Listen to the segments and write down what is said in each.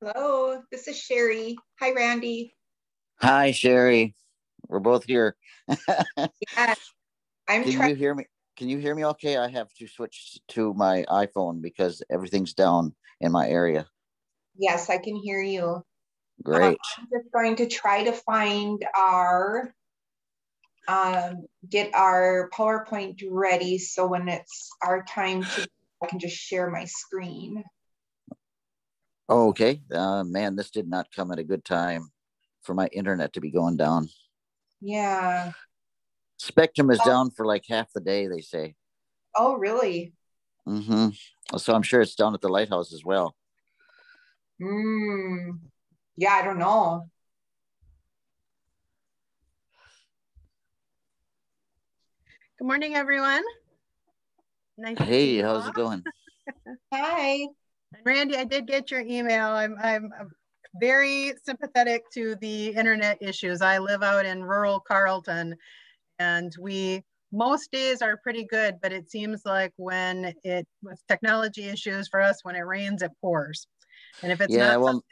Hello, this is Sherry. Hi, Randy. Hi, Sherry. We're both here. yes, I'm Can trying. you hear me? Can you hear me okay? I have to switch to my iPhone because everything's down in my area. Yes, I can hear you. Great. I'm just going to try to find our, um, get our PowerPoint ready. So when it's our time to, I can just share my screen. Oh, okay. Uh, man, this did not come at a good time for my internet to be going down. Yeah. Spectrum is Oh. down for like half the day, they say. Oh, really? Mm-hmm. So I'm sure it's down at the lighthouse as well. Hmm. Yeah, I don't know. Good morning, everyone. Nice Hey, you how's it going? Hi. And Randy, I did get your email. I'm, I'm very sympathetic to the internet issues. I live out in rural Carlton and we, most days are pretty good, but it seems like when it, with technology issues for us, when it rains, it pours. And if it's yeah, not well,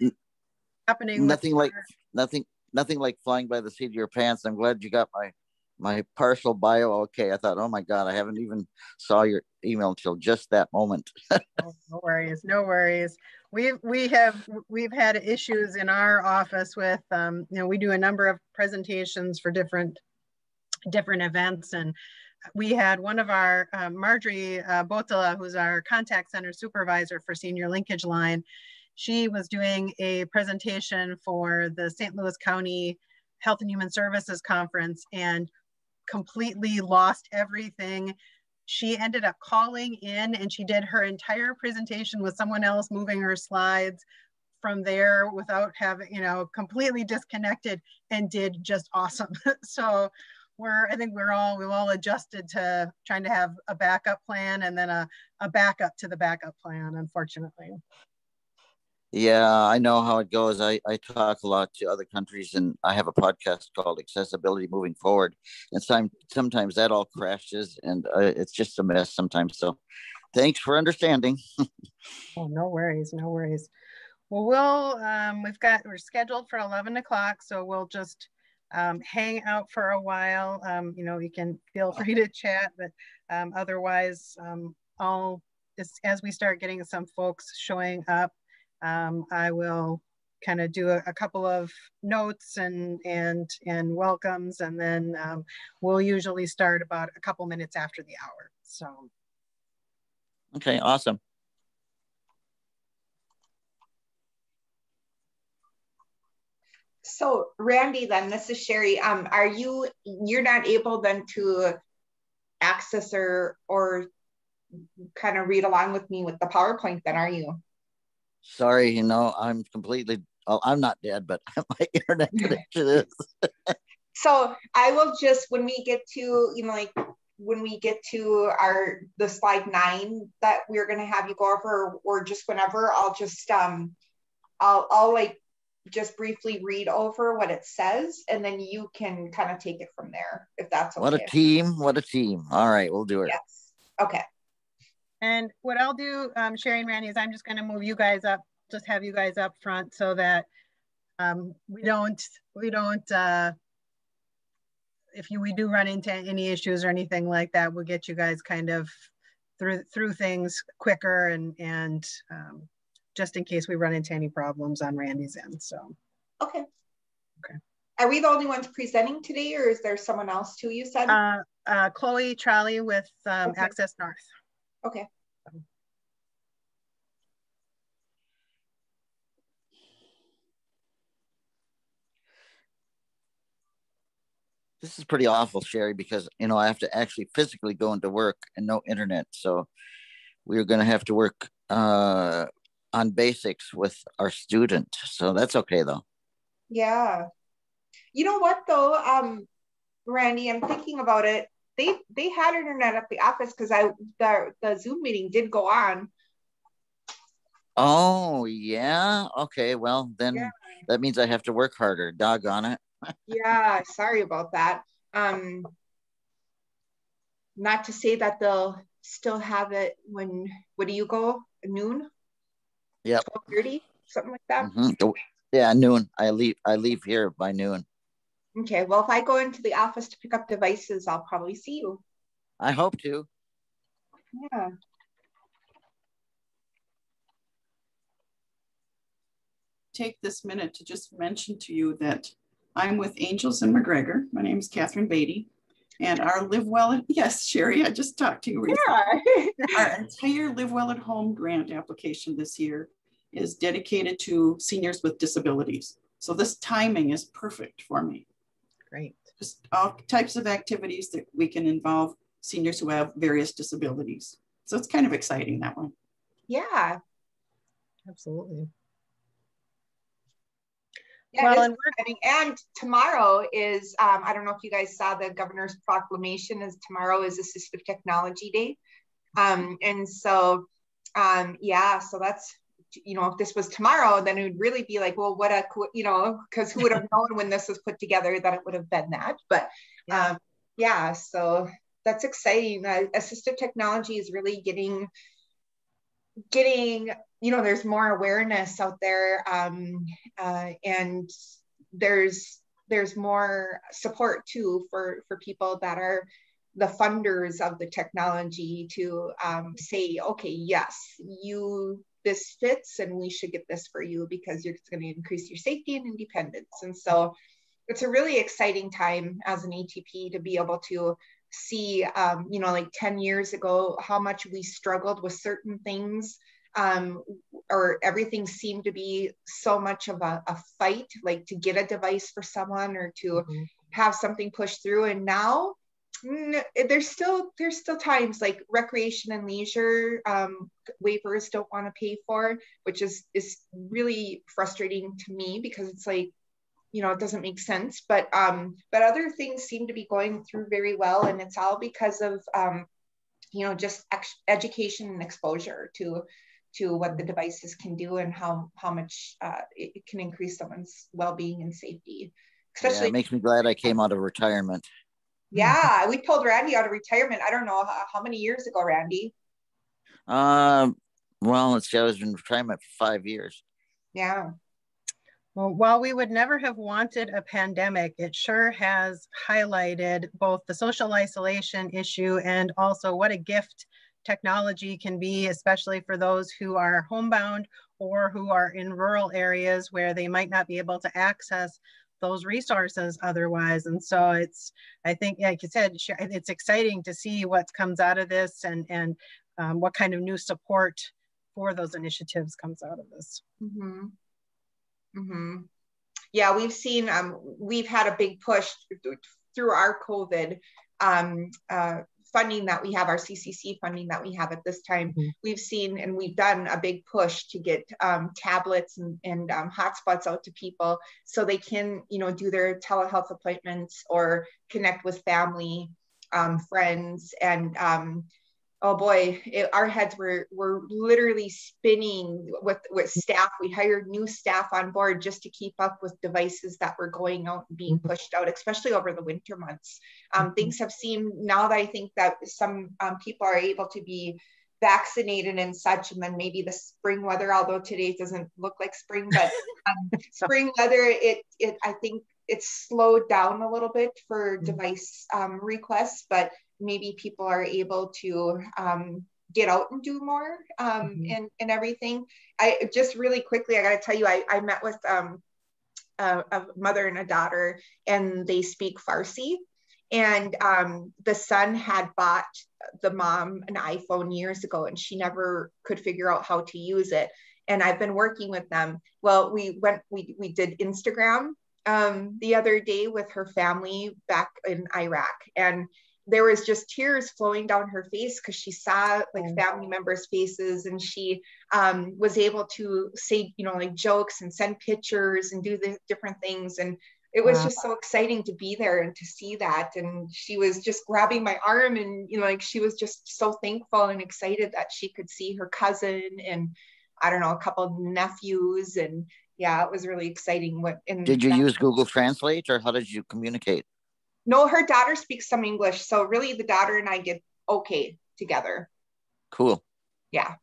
happening. nothing like nothing nothing like flying by the seat of your pants. I'm glad you got my my partial bio okay. I thought, oh my god, I haven't even saw your email until just that moment. Oh, no worries, no worries. We've we have we've had issues in our office with um, you know we do a number of presentations for different different events and we had one of our uh, Marjorie uh, who's our contact center supervisor for senior linkage line. She was doing a presentation for the St. Louis County Health and Human Services Conference and completely lost everything she ended up calling in and she did her entire presentation with someone else moving her slides from there without having, you know, completely disconnected and did just awesome. so we're, I think we're all, we've all adjusted to trying to have a backup plan and then a, a backup to the backup plan, unfortunately. Yeah, I know how it goes. I, I talk a lot to other countries and I have a podcast called Accessibility Moving Forward. And some, sometimes that all crashes and uh, it's just a mess sometimes. So thanks for understanding. Oh, no worries, no worries. Well, we'll, um, we've got, we're scheduled for 11 o'clock, so we'll just um, hang out for a while. Um, you know, you can feel free to chat, but um, otherwise, um, as, as we start getting some folks showing up, um, I will kind of do a, a couple of notes and, and, and welcomes, and then um, we'll usually start about a couple minutes after the hour, so. Okay, awesome. So Randy, then this is Sherry. Um, are you you're not able then to access or or kind of read along with me with the PowerPoint then are you? Sorry, you know, I'm completely, I'm not dead, but my internet connection is. So I will just when we get to you know like when we get to our the slide nine that we're gonna have you go over or just whenever I'll just um I'll I'll like just briefly read over what it says and then you can kind of take it from there if that's okay. What a team. What a team. All right, we'll do it. Yes. Okay. And what I'll do, um, Sherry and Randy, is I'm just going to move you guys up, just have you guys up front so that um, we don't, we don't, uh, if you, we do run into any issues or anything like that, we'll get you guys kind of through, through things quicker and, and um, just in case we run into any problems on Randy's end. So, Okay. Okay. Are we the only ones presenting today or is there someone else too you said? uh, uh, Chloe Trolley with um, Okay. Access North. Okay. This is pretty awful, Sherry, because, you know, I have to actually physically go into work and no internet. So we're going to have to work uh, on basics with our student. So that's okay, though. Yeah. You know what though, um, Randy, I'm thinking about it. They they had internet at the office because I the the Zoom meeting did go on. Oh, yeah. Okay. Well, then Yeah. that means I have to work harder. Doggone it. Yeah, sorry about that. Um, not to say that they'll still have it when what do you go noon? Yeah. 12:30? something like that. Mm-hmm. Yeah, noon. I leave. I leave here by noon. Okay. Well, if I go into the office to pick up devices, I'll probably see you. I hope to. Yeah. Take this minute to just mention to you that I'm with Angels and McGregor. My name is Catherine Beatty. And our Live Well, at, yes, Sherry, I just talked to you recently. Yeah. our entire Live Well at Home grant application this year is dedicated to seniors with disabilities. So this timing is perfect for me. Great. Just all types of activities that we can involve seniors who have various disabilities. So it's kind of exciting that one. Yeah. Absolutely. Yeah, well, and, and, tomorrow is, um, I don't know if you guys saw the governor's proclamation is tomorrow is assistive technology day. Um, and so, um, yeah, so that's, you know, if this was tomorrow, then it would really be like, well, what a, you know, because who would have known when this was put together that it would have been that. But yeah, um, yeah so that's exciting. Uh, assistive technology is really getting, getting you know there's more awareness out there um, uh, and there's there's more support too for for people that are the funders of the technology to um, say okay yes you this fits and we should get this for you because it's going to increase your safety and independence and so it's a really exciting time as an atp to be able to see um, you know like 10 years ago how much we struggled with certain things um, or everything seemed to be so much of a, a, fight, like to get a device for someone or to mm-hmm. have something pushed through. And now mm, there's still there's still times like recreation and leisure um, waivers don't want to pay for, which is is really frustrating to me because it's like you know it doesn't make sense. But um, but other things seem to be going through very well, and it's all because of um, you know just ex- education and exposure to to what the devices can do and how how much uh, it can increase someone's well-being and safety. Especially, yeah, it makes me glad I came out of retirement. Yeah, we pulled Randy out of retirement. I don't know how, how many years ago, Randy. Um, well, let's see, I was in retirement for five years. Yeah. Well, while we would never have wanted a pandemic, it sure has highlighted both the social isolation issue and also what a gift technology can be, especially for those who are homebound or who are in rural areas where they might not be able to access those resources otherwise. And so it's, I think, like you said, it's exciting to see what comes out of this and, and um, what kind of new support for those initiatives comes out of this. Mm-hmm. Mm-hmm. Yeah, we've seen, um, we've had a big push through our COVID um, uh, funding that we have, our CCC funding that we have at this time, mm-hmm. we've seen and we've done a big push to get um, tablets and, and um, hotspots out to people so they can, you know, do their telehealth appointments or connect with family, um, friends, and um, oh boy, it, our heads were were literally spinning with with staff. We hired new staff on board just to keep up with devices that were going out and being mm-hmm. pushed out, especially over the winter months. Um, mm-hmm. Things have seemed now that I think that some um, people are able to be vaccinated and such, and then maybe the spring weather. Although today doesn't look like spring, but um, spring weather, it it I think it's slowed down a little bit for mm-hmm. device um, requests, but maybe people are able to um, get out and do more um, mm-hmm. and, and everything. I just really quickly, I got to tell you, I, I met with um, a, a, mother and a daughter, and they speak Farsi. And um, the son had bought the mom an iPhone years ago, and she never could figure out how to use it. And I've been working with them. Well, we went, we, we did Instagram um, the other day with her family back in Iraq. And there was just tears flowing down her face because she saw like family members faces and she um, was able to say you know like jokes and send pictures and do the different things. And it was wow. just so exciting to be there and to see that. And she was just grabbing my arm and you know like she was just so thankful and excited that she could see her cousin and i don't know a couple of nephews. And yeah it was really exciting what did you use google translate or how did you communicate no, her daughter speaks some English. So really the daughter and I get okay together. Cool. Yeah.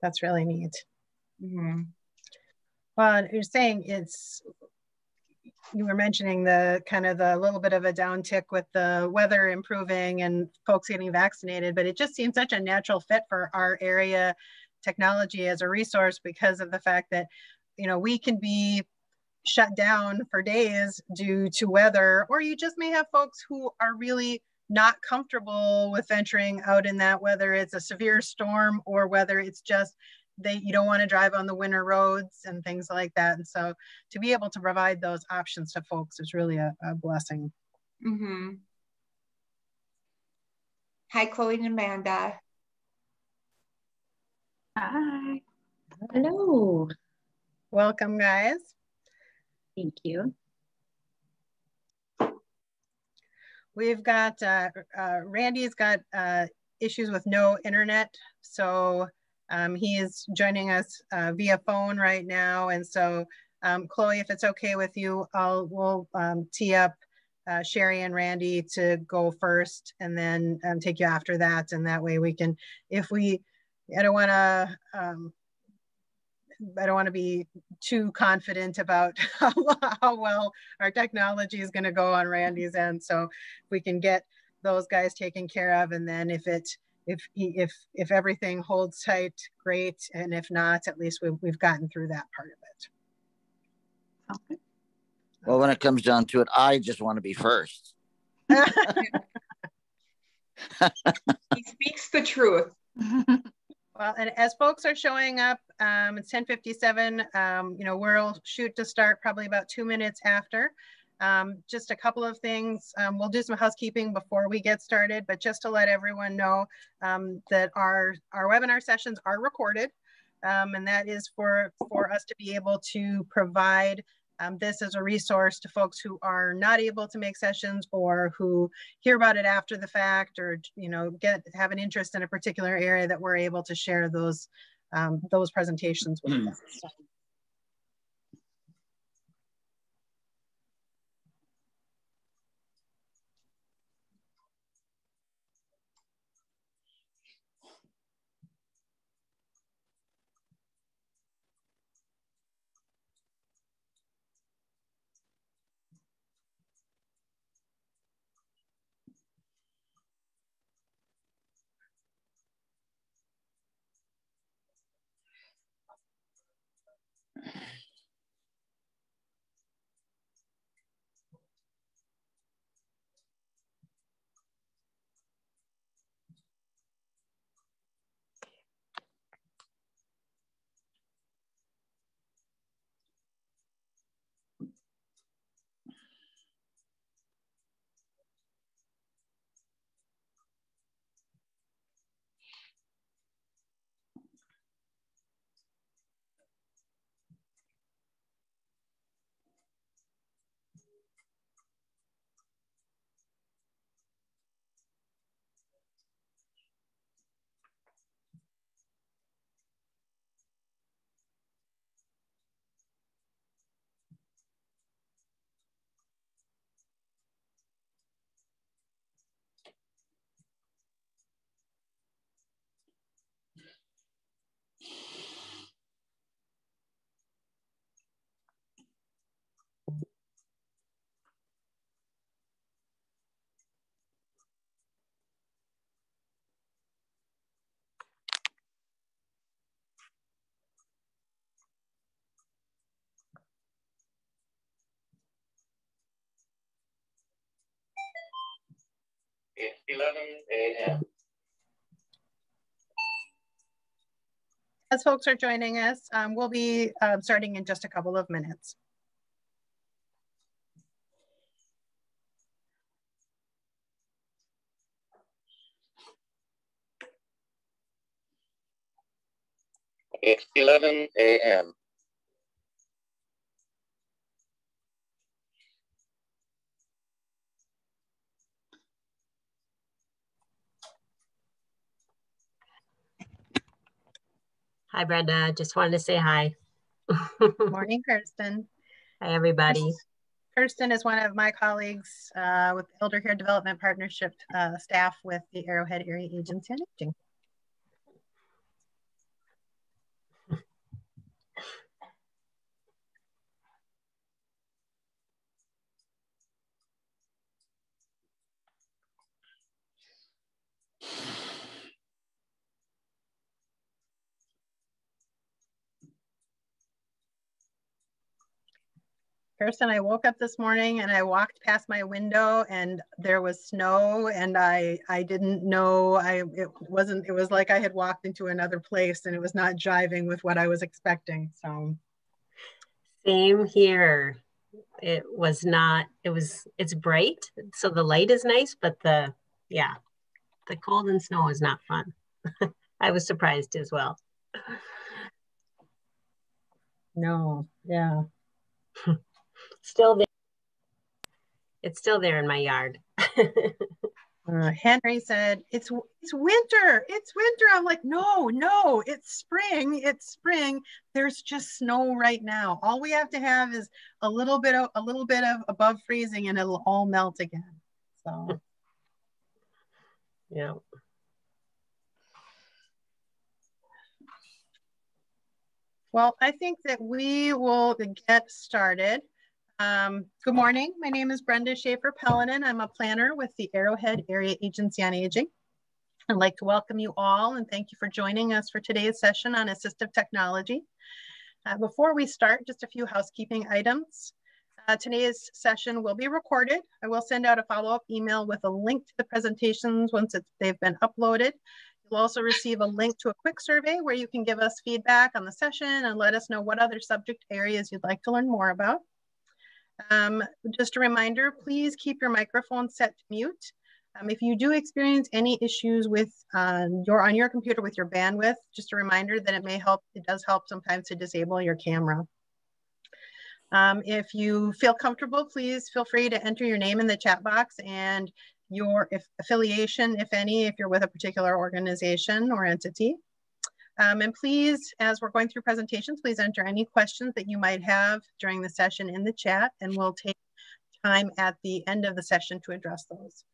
That's really neat. Mm-hmm. Well, you're saying it's you were mentioning the kind of the little bit of a downtick with the weather improving and folks getting vaccinated, but it just seems such a natural fit for our area technology as a resource because of the fact that, you know, we can be shut down for days due to weather, or you just may have folks who are really not comfortable with venturing out in that, whether it's a severe storm or whether it's just that you don't want to drive on the winter roads and things like that. And so to be able to provide those options to folks is really a, a blessing. Mm-hmm. Hi, Chloe and Amanda. Hi. Hello. Welcome, guys. Thank you. We've got, uh, uh, Randy's got uh, issues with no internet. So um, he is joining us uh, via phone right now. And so um, Chloe, if it's okay with you, I'll, we'll um, tee up uh, Sherry and Randy to go first and then um, take you after that. And that way we can, if we, I don't want to, um, I don't want to be too confident about how, how well our technology is going to go on Randy's end. So we can get those guys taken care of. And then if it, if if if everything holds tight, great. And if not, at least we've, we've gotten through that part of it. Okay. Well, when it comes down to it, I just want to be first. he speaks the truth. Well, and as folks are showing up, um, it's 1057. Um, you know, we'll shoot to start probably about two minutes after. Um, just a couple of things. Um, we'll do some housekeeping before we get started, but just to let everyone know um, that our, our webinar sessions are recorded. Um, and that is for, for us to be able to provide um, this as a resource to folks who are not able to make sessions or who hear about it after the fact or you know get have an interest in a particular area that we're able to share those um, those presentations with. Mm. 11 a.m. As folks are joining us, um, we'll be um, starting in just a couple of minutes. It's 11 a.m. Hi, Brenda. Just wanted to say hi. Morning, Kirsten. Hi, everybody. Kirsten is one of my colleagues uh, with Elder Care Development Partnership uh, staff with the Arrowhead Area Agency on Aging. Kirsten, I woke up this morning and I walked past my window and there was snow and I I didn't know I it wasn't it was like I had walked into another place and it was not jiving with what I was expecting. So Same here. It was not, it was, it's bright. So the light is nice, but the, yeah, the cold and snow is not fun. I was surprised as well. no, yeah. Still there. It's still there in my yard. Uh, Henry said, "It's it's winter. It's winter." I'm like, "No, no, it's spring. It's spring. There's just snow right now. All we have to have is a little bit of a little bit of above freezing, and it'll all melt again." So, yeah. Well, I think that we will get started. Um, good morning. My name is Brenda Schaefer Pellinen. I'm a planner with the Arrowhead Area Agency on Aging. I'd like to welcome you all and thank you for joining us for today's session on assistive technology. Uh, before we start, just a few housekeeping items. Uh, today's session will be recorded. I will send out a follow-up email with a link to the presentations once they've been uploaded. You'll also receive a link to a quick survey where you can give us feedback on the session and let us know what other subject areas you'd like to learn more about. Um, just a reminder, please keep your microphone set to mute. Um, if you do experience any issues with uh, your on your computer with your bandwidth, just a reminder that it may help, it does help sometimes to disable your camera. Um, if you feel comfortable, please feel free to enter your name in the chat box and your if, affiliation, if any, if you're with a particular organization or entity. Um, and please, as we're going through presentations, please enter any questions that you might have during the session in the chat and we'll take time at the end of the session to address those.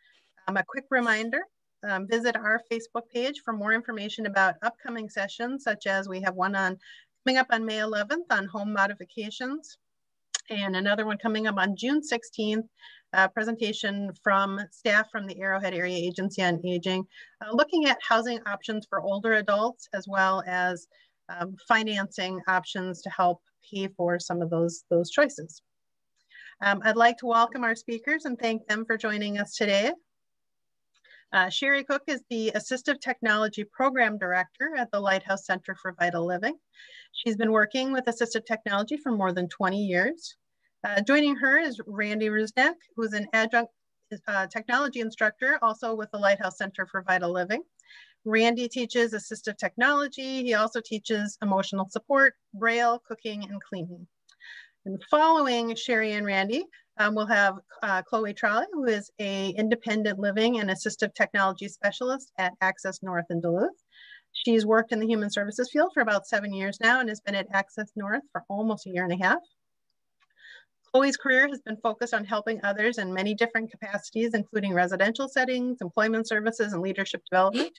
Um, a quick reminder, um, visit our Facebook page for more information about upcoming sessions, such as we have one on coming up on May 11th on home modifications and another one coming up on June 16th uh, presentation from staff from the Arrowhead Area Agency on Aging, uh, looking at housing options for older adults as well as um, financing options to help pay for some of those, those choices. Um, I'd like to welcome our speakers and thank them for joining us today. Uh, Sherry Cook is the Assistive Technology Program Director at the Lighthouse Center for Vital Living. She's been working with assistive technology for more than 20 years. Uh, joining her is Randy Rusnak, who's an adjunct uh, technology instructor, also with the Lighthouse Center for Vital Living. Randy teaches assistive technology. He also teaches emotional support, braille, cooking, and cleaning. And following Sherry and Randy, um, we'll have uh, Chloe Trolley, who is a independent living and assistive technology specialist at Access North in Duluth. She's worked in the human services field for about seven years now and has been at Access North for almost a year and a half. Chloe's career has been focused on helping others in many different capacities, including residential settings, employment services, and leadership development.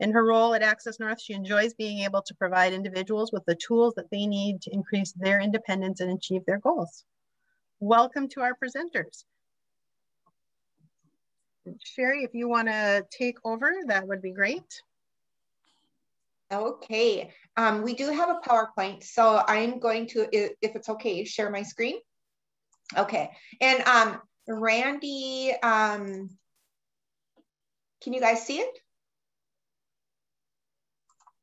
In her role at Access North, she enjoys being able to provide individuals with the tools that they need to increase their independence and achieve their goals. Welcome to our presenters. Sherry, if you want to take over, that would be great. Okay, um, we do have a PowerPoint, so I'm going to, if it's okay, share my screen. Okay, and um, Randy, um, can you guys see it?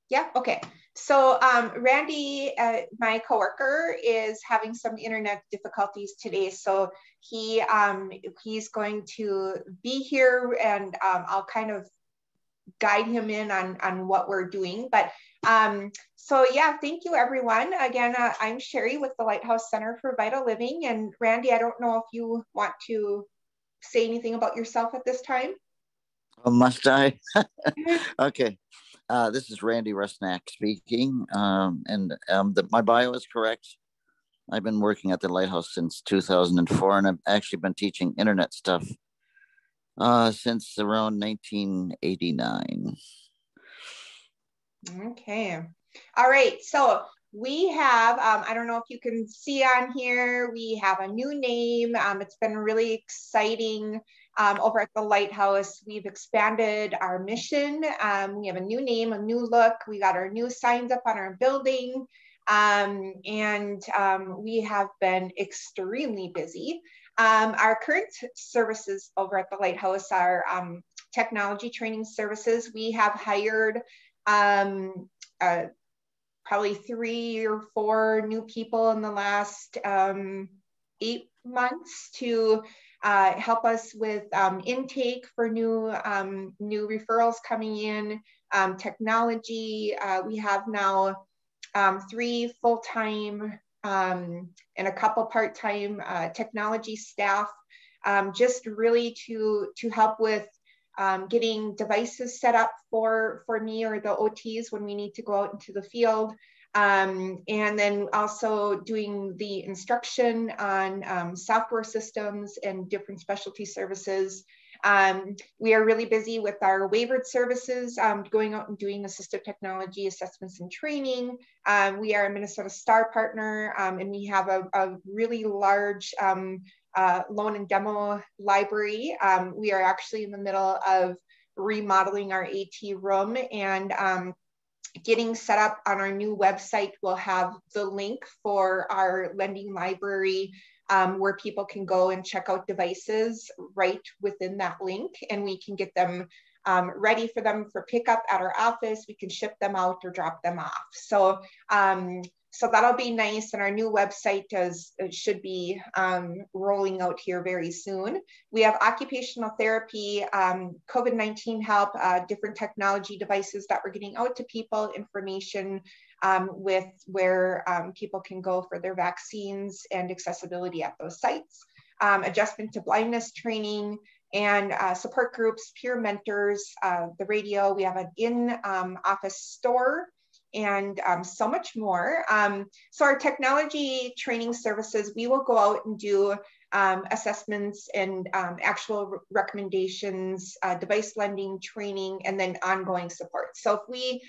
Yeah, okay. So um, Randy, uh, my coworker, is having some internet difficulties today. So he um, he's going to be here and um, I'll kind of guide him in on, on what we're doing. But um, so yeah, thank you everyone. Again, uh, I'm Sherry with the Lighthouse Center for Vital Living. And Randy, I don't know if you want to say anything about yourself at this time. Oh, must I? okay. Uh, this is Randy Rusnak speaking. Um, and um, the, my bio is correct. I've been working at the Lighthouse since 2004, and I've actually been teaching internet stuff uh, since around 1989. Okay. All right. So we have, um, I don't know if you can see on here, we have a new name. Um, it's been really exciting um, over at the Lighthouse. We've expanded our mission. Um, we have a new name, a new look. We got our new signs up on our building. Um, and um, we have been extremely busy. Um, our current services over at the Lighthouse are um, technology training services. We have hired um, uh, probably three or four new people in the last um, eight months to uh, help us with um, intake for new um, new referrals coming in, technology. Uh, we have now three full-time um, and a couple part-time uh, technology staff, um, just really to to help with um, getting devices set up for, for me or the OTs when we need to go out into the field. Um, and then also doing the instruction on um, software systems and different specialty services. Um, we are really busy with our waivered services, um, going out and doing assistive technology assessments and training. Um, we are a Minnesota STAR partner, um, and we have a, a really large uh, loan and demo library. Um, we are actually in the middle of remodeling our AT room and um, getting set up on our new website. We'll have the link for our lending library um, where people can go and check out devices right within that link and we can get them um, ready for them for pickup at our office. We can ship them out or drop them off. So um, so that'll be nice. And our new website does should be um, rolling out here very soon. We have occupational therapy, um, COVID-19 help, uh, different technology devices that we're getting out to people, information um, with where um, people can go for their vaccines and accessibility at those sites. Um, adjustment to blindness training, and uh, support groups, peer mentors, uh, the radio. We have an in-office um, store and um, so much more. Um, so our technology training services, we will go out and do um, assessments and actual re recommendations, uh, device lending training, and then ongoing support. So if we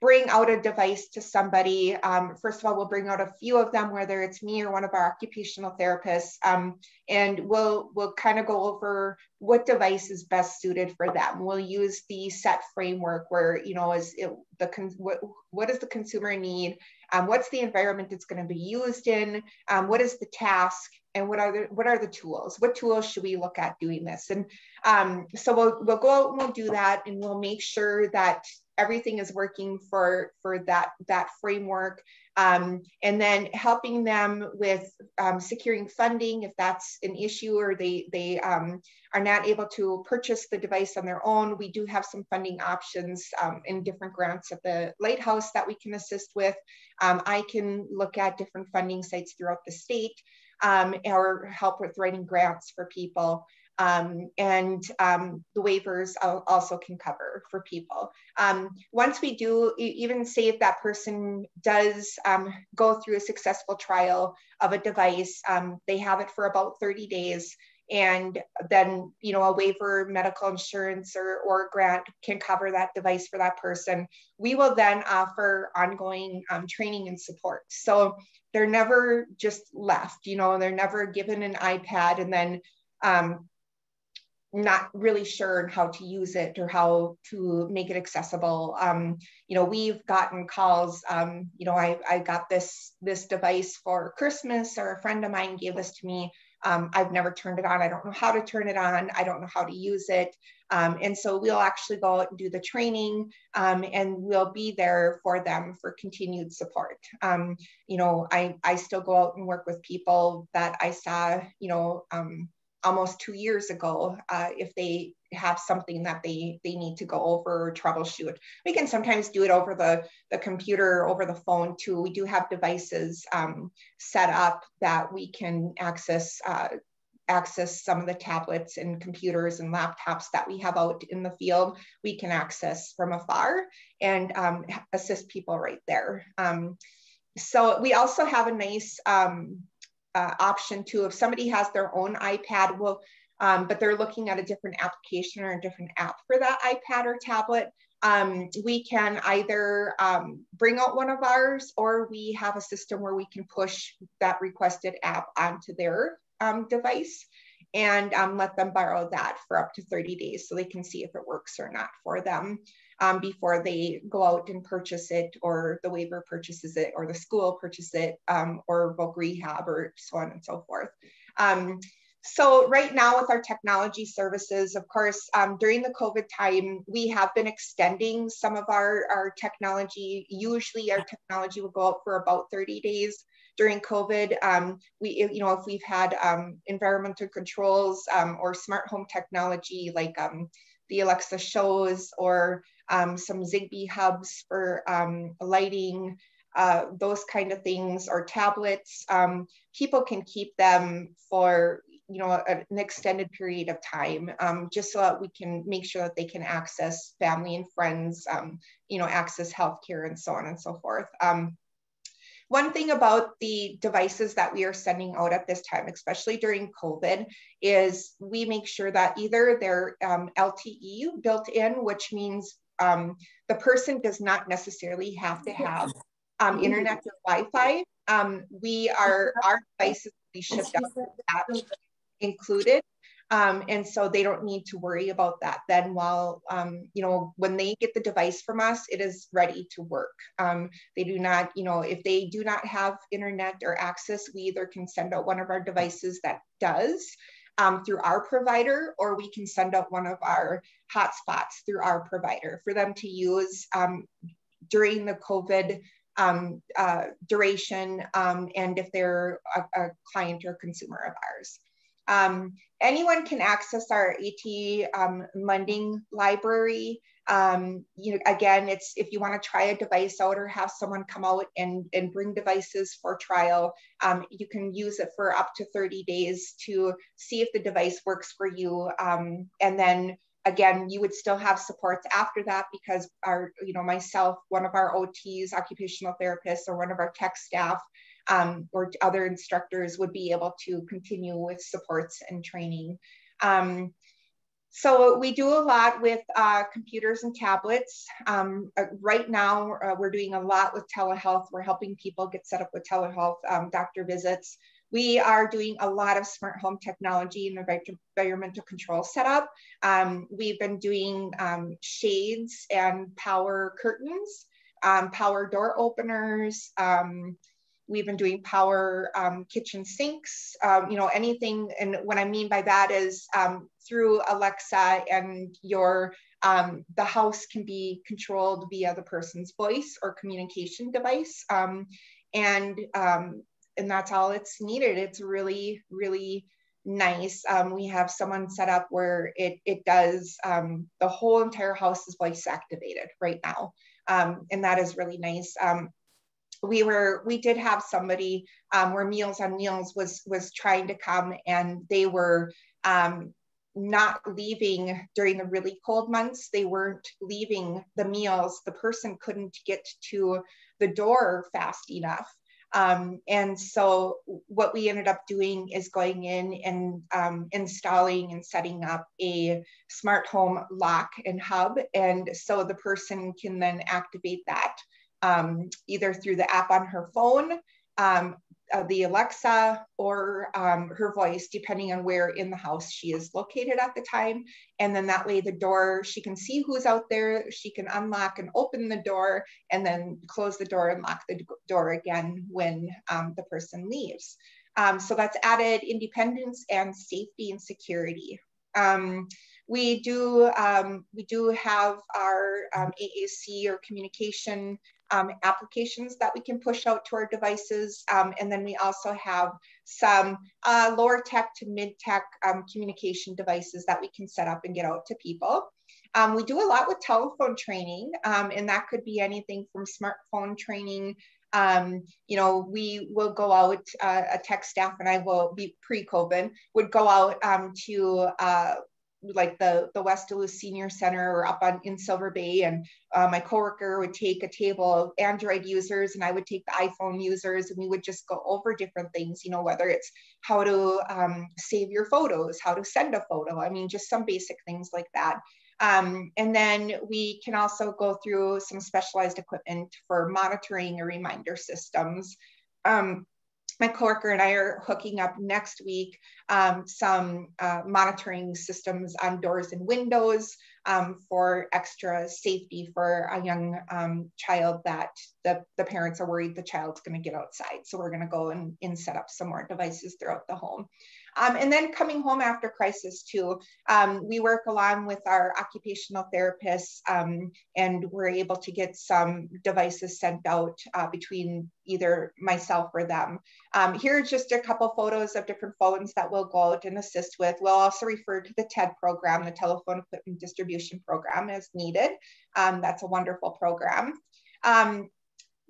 bring out a device to somebody. Um, first of all, we'll bring out a few of them, whether it's me or one of our occupational therapists, um, and we'll we'll kind of go over what device is best suited for them. We'll use the SETT framework where you know is it, the what what does the consumer need, um, what's the environment it's going to be used in, um, what is the task, and what are the what are the tools? What tools should we look at doing this? And um, so we'll we'll go out and we'll do that, and we'll make sure that everything is working for for that that framework. Um, and then helping them with um, securing funding if that's an issue or they they um, are not able to purchase the device on their own. We do have some funding options um, in different grants at the lighthouse that we can assist with. Um, i can look at different funding sites throughout the state um, or help with writing grants for people um, and um, the waivers also can cover for people. Um, once we do, even say if that person does um, go through a successful trial of a device, um, they have it for about 30 days and then you know a waiver medical insurance or, or grant can cover that device for that person we will then offer ongoing um, training and support so they're never just left you know they're never given an ipad and then um, not really sure how to use it or how to make it accessible. Um, you know, we've gotten calls. Um, you know, I, I got this this device for Christmas, or a friend of mine gave this to me. Um, I've never turned it on. I don't know how to turn it on. I don't know how to use it. Um, and so we'll actually go out and do the training, um, and we'll be there for them for continued support. Um, you know, I I still go out and work with people that I saw. You know almost two years ago uh, if they have something that they they need to go over or troubleshoot. We can sometimes do it over the the computer over the phone too. We do have devices um, set up that we can access uh, access some of the tablets and computers and laptops that we have out in the field. We can access from afar and um, assist people right there. Um, so we also have a nice um, uh, option too. If somebody has their own iPad, will um, but they're looking at a different application or a different app for that iPad or tablet, um, we can either um, bring out one of ours or we have a system where we can push that requested app onto their um, device. and um, let them borrow that for up to 30 days so they can see if it works or not for them um, before they go out and purchase it or the waiver purchases it or the school purchases it um, or voc rehab or so on and so forth. Um, so right now with our technology services, of course, um, during the COVID time, we have been extending some of our, our technology. Usually our technology will go out for about 30 days during COVID. Um, we, you know, if we've had um, environmental controls um, or smart home technology like um, the Alexa shows or some Zigbee hubs for lighting, uh, those kind of things or tablets, people can keep them for you know, an extended period of time, um, just so that we can make sure that they can access family and friends, um, you know, access healthcare and so on and so forth. Um, one thing about the devices that we are sending out at this time, especially during COVID, is we make sure that either they're um, LTE built in, which means um, the person does not necessarily have to have um, internet or Wi-Fi. Um, we are our devices be shipped out that included. Um, and so they don't need to worry about that then while, um, you know, when they get the device from us, it is ready to work. Um, they do not, you know, if they do not have internet or access, we either can send out one of our devices that does um, through our provider, or we can send out one of our hotspots through our provider for them to use um, during the COVID um, uh, duration um, and if they're a, a, client or consumer of ours. Um, anyone can access our AT um, Munding library. Um, you know, again, it's if you want to try a device out or have someone come out and, and bring devices for trial, um, you can use it for up to 30 days to see if the device works for you. Um, and then again, you would still have supports after that because our, you know, myself, one of our OTs, occupational therapists, or one of our tech staff um, or other instructors would be able to continue with supports and training. Um, so we do a lot with uh, computers and tablets. Um, uh, right now, uh, we're doing a lot with telehealth. We're helping people get set up with telehealth um, doctor visits. We are doing a lot of smart home technology and environmental control setup. Um, we've been doing um, shades and power curtains, um, power door openers, um, We've been doing power um, kitchen sinks, um, you know, anything. And what I mean by that is um, through Alexa and your, um, the house can be controlled via the person's voice or communication device. Um, and, um, and that's all it's needed. It's really, really nice. we have someone set up where it, it does, the whole entire house is voice activated right now. and that is really nice we were we did have somebody um, where Meals on Wheels was was trying to come and they were um, not leaving during the really cold months. They weren't leaving the meals. The person couldn't get to the door fast enough. Um, and so what we ended up doing is going in and um, installing and setting up a smart home lock and hub. And so the person can then activate that um, either through the app on her phone, um, uh, the Alexa, or um, her voice, depending on where in the house she is located at the time. And then that way, the door, she can see who's out there, she can unlock and open the door, and then close the door and lock the door again when um, the person leaves. Um, so that's added independence and safety and security. Um, we do um, we do have our um, AAC or communication um, applications that we can push out to our devices. Um, and then we also have some uh, lower tech to mid tech um, communication devices that we can set up and get out to people. Um, we do a lot with telephone training, um, and that could be anything from smartphone training. Um, you know, we will go out, uh, a tech staff and I will be pre-COVID, would go out to uh, like the the West Duluth Senior Center or up on in Silver Bay, and uh, my coworker would take a table of Android users, and I would take the iPhone users, and we would just go over different things. You know, whether it's how to um, save your photos, how to send a photo. I mean, just some basic things like that. Um, and then we can also go through some specialized equipment for monitoring or reminder systems. Um, my coworker and I are hooking up next week um, some uh, monitoring systems on doors and windows um, for extra safety for a young um, child that the, the parents are worried the child's going to get outside. So we're going to go and, and set up some more devices throughout the home. Um, and then coming home after crisis too, um, we work along with our occupational therapists um, and we're able to get some devices sent out uh, between either myself or them. Um, here are just a couple photos of different phones that we'll go out and assist with. We'll also refer to the TED program, the Telephone Equipment Distribution Program as needed. Um, that's a wonderful program. Um,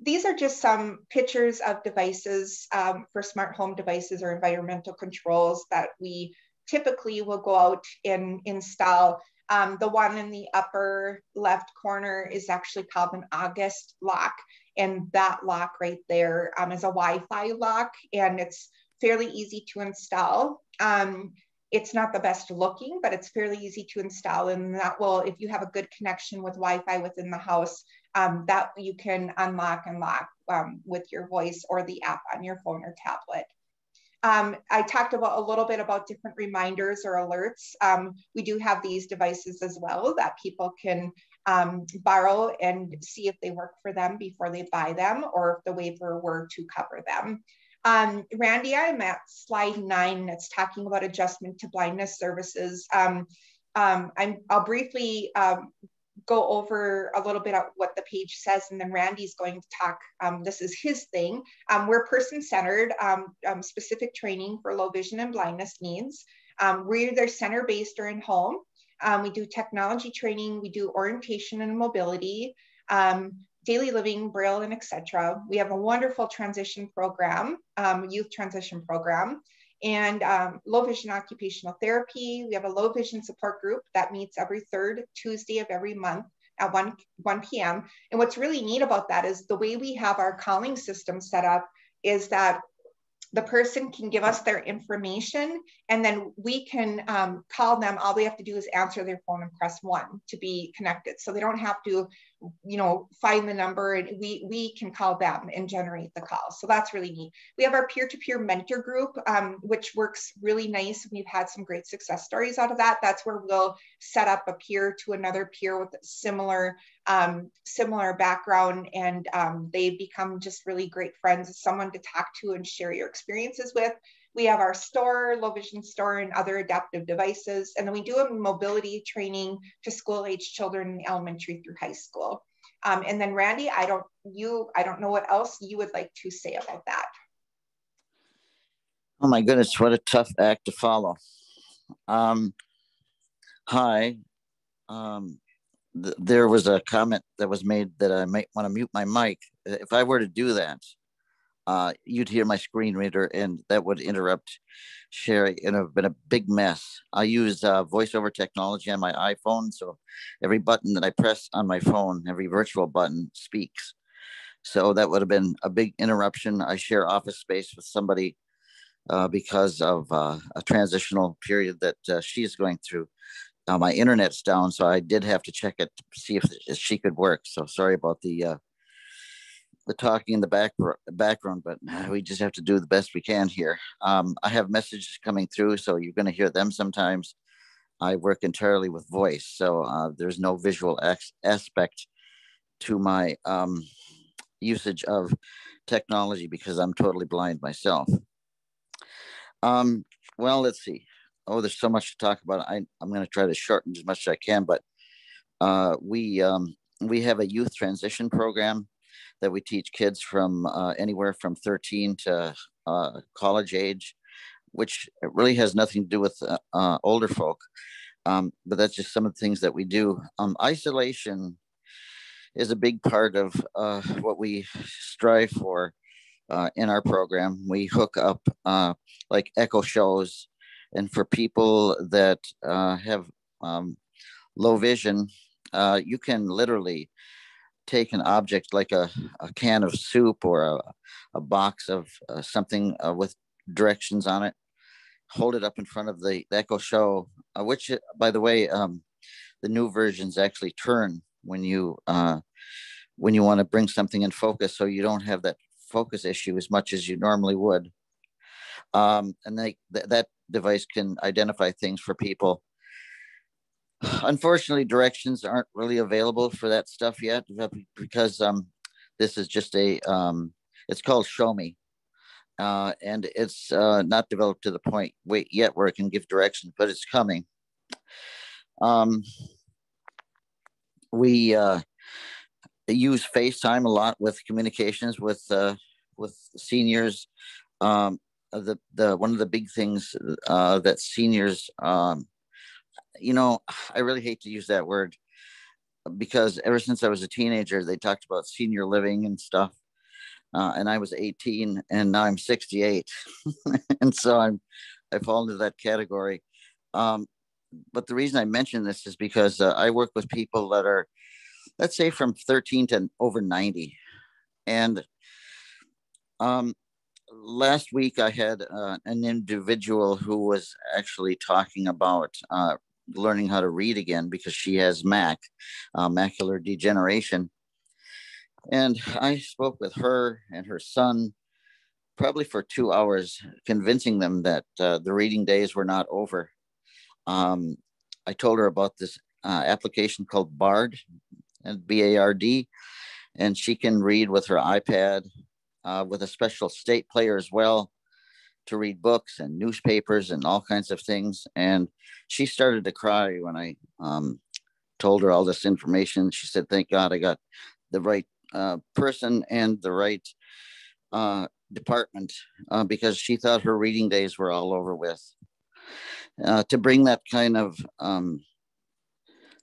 these are just some pictures of devices um, for smart home devices or environmental controls that we typically will go out and install. Um, the one in the upper left corner is actually called an August lock. And that lock right there um, is a Wi-Fi lock and it's fairly easy to install. Um, it's not the best looking, but it's fairly easy to install. And that will, if you have a good connection with Wi-Fi within the house, um, that you can unlock and lock um, with your voice or the app on your phone or tablet. Um, I talked about a little bit about different reminders or alerts. Um, we do have these devices as well that people can um, borrow and see if they work for them before they buy them or if the waiver were to cover them. Um, Randy, I'm at slide nine that's talking about adjustment to blindness services. Um, um, I'm, I'll briefly go over a little bit of what the page says, and then Randy's going to talk. Um, this is his thing. Um, we're person-centered, um, um specific training for low vision and blindness needs. Um, we're either center-based or in home. We do technology training. We do orientation and mobility, daily living, braille, and etc. We have a wonderful transition program, youth transition program and um, low vision occupational therapy. We have a low vision support group that meets every third Tuesday of every month at 1, 1 p.m. And what's really neat about that is the way we have our calling system set up is that the person can give us their information and then we can um, call them all they have to do is answer their phone and press one to be connected so they don't have to you know, find the number and we, we can call them and generate the call. So that's really neat. We have our peer-to-peer mentor group, um, which works really nice. We've had some great success stories out of that. That's where we'll set up a peer to another peer with similar, um, similar background and um, they become just really great friends, someone to talk to and share your experiences with. We have our store, low vision store and other adaptive devices. And then we do a mobility training to school age children elementary through high school. Um, and then Randy, I don't, you, I don't know what else you would like to say about that. Oh my goodness, what a tough act to follow. Um, hi, um, th there was a comment that was made that I might want to mute my mic. If I were to do that, uh, you'd hear my screen reader and that would interrupt Sherry and have been a big mess. I use uh, voice over technology on my iPhone. So every button that I press on my phone, every virtual button speaks. So that would have been a big interruption. I share office space with somebody uh, because of uh, a transitional period that uh, she's going through. my internet's down, so I did have to check it to see if, if she could work. So sorry about the uh, the talking in the back background, but we just have to do the best we can here. Um, I have messages coming through, so you're going to hear them sometimes. I work entirely with voice, so uh, there's no visual aspect to my um, usage of technology because I'm totally blind myself. Um, well, let's see. Oh, there's so much to talk about. I, I'm going to try to shorten as much as I can, but uh, we um, we have a youth transition program that we teach kids from uh, anywhere from 13 to uh, college age, which really has nothing to do with uh, uh, older folk. Um, but that's just some of the things that we do. Um, isolation is a big part of uh, what we strive for uh, in our program. We hook up like echo shows, and for people that have um, low vision, you can literally take an object like a, a can of soup or a, a box of uh, something uh, with directions on it, hold it up in front of the, the Echo Show, uh, which, by the way, um, the new versions actually turn when you uh, when you want to bring something in focus, so you don't have that focus issue as much as you normally would. Um, and they, th- that device can identify things for people. Unfortunately, directions aren't really available for that stuff yet because um, this is just a, um, it's called Show Me. Uh, and it's uh, not developed to the point wait, yet where it can give directions, but it's coming. Um, we uh, use FaceTime a lot with communications with uh, with seniors. Um, the the one of the big things uh, that seniors, um, you know, I really hate to use that word because ever since I was a teenager, they talked about senior living and stuff. Uh, and I was 18, and now I'm 68, and so I'm I fall into that category. Um, but the reason I mention this is because uh, I work with people that are let's say from 13 to over 90. And um, last week I had uh, an individual who was actually talking about uh, learning how to read again because she has MAC, uh, macular degeneration. And I spoke with her and her son probably for two hours, convincing them that uh, the reading days were not over. Um, I told her about this uh, application called BARD, and B A R D, and she can read with her iPad uh, with a special state player as well to read books and newspapers and all kinds of things. And she started to cry when I um, told her all this information. She said, "Thank God I got the right uh, person and the right uh, department uh, because she thought her reading days were all over with." Uh, to bring that kind of um,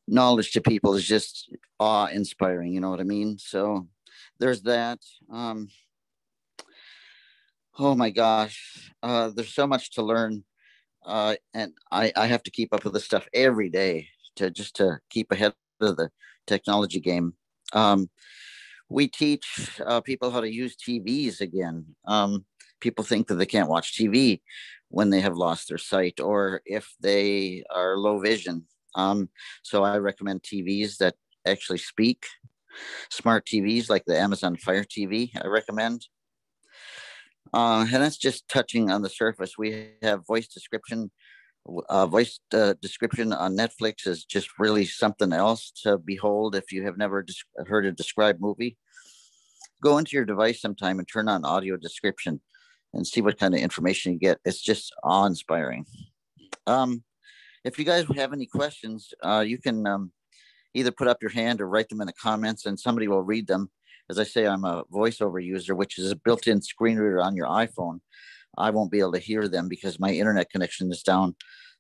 knowledge to people is just awe inspiring you know what i mean so there's that um oh my gosh uh there's so much to learn uh and i i have to keep up with this stuff every day to just to keep ahead of the technology game um we teach uh, people how to use tvs again um people think that they can't watch tv when they have lost their sight or if they are low vision um, so I recommend TVs that actually speak, smart TVs like the Amazon Fire TV. I recommend. Uh, and that's just touching on the surface. We have voice description. Uh, voice uh, description on Netflix is just really something else to behold if you have never des- heard a described movie. Go into your device sometime and turn on audio description and see what kind of information you get. It's just awe inspiring. Um, if you guys have any questions, uh, you can um, either put up your hand or write them in the comments and somebody will read them. As I say, I'm a voiceover user, which is a built-in screen reader on your iPhone. I won't be able to hear them because my internet connection is down.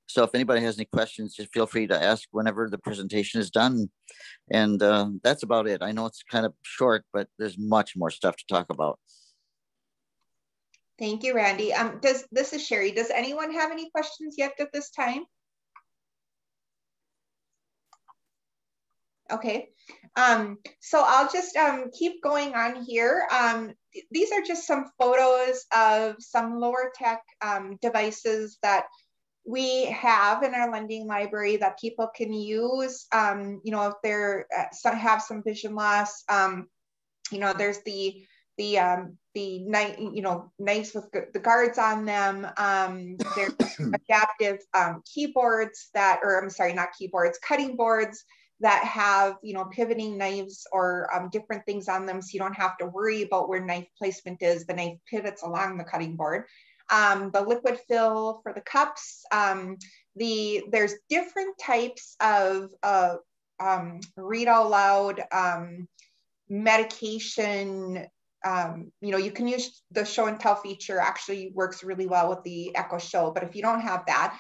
So if anybody has any questions, just feel free to ask whenever the presentation is done. And uh, that's about it. I know it's kind of short, but there's much more stuff to talk about. Thank you, Randy. Um, does this is Sherry. Does anyone have any questions yet at this time? Okay, um, so I'll just um, keep going on here. Um, th these are just some photos of some lower tech um, devices that we have in our lending library that people can use. Um, you know, if they're uh, have some vision loss, um, you know, there's the the um, the night, you know, knives with the guards on them. Um, there's adaptive um, keyboards that, or I'm sorry, not keyboards, cutting boards that have you know pivoting knives or um, different things on them so you don't have to worry about where knife placement is the knife pivots along the cutting board um, the liquid fill for the cups um, the there's different types of uh, read out loud um, medication um, you know, you can use the show and tell feature actually works really well with the Echo Show. But if you don't have that,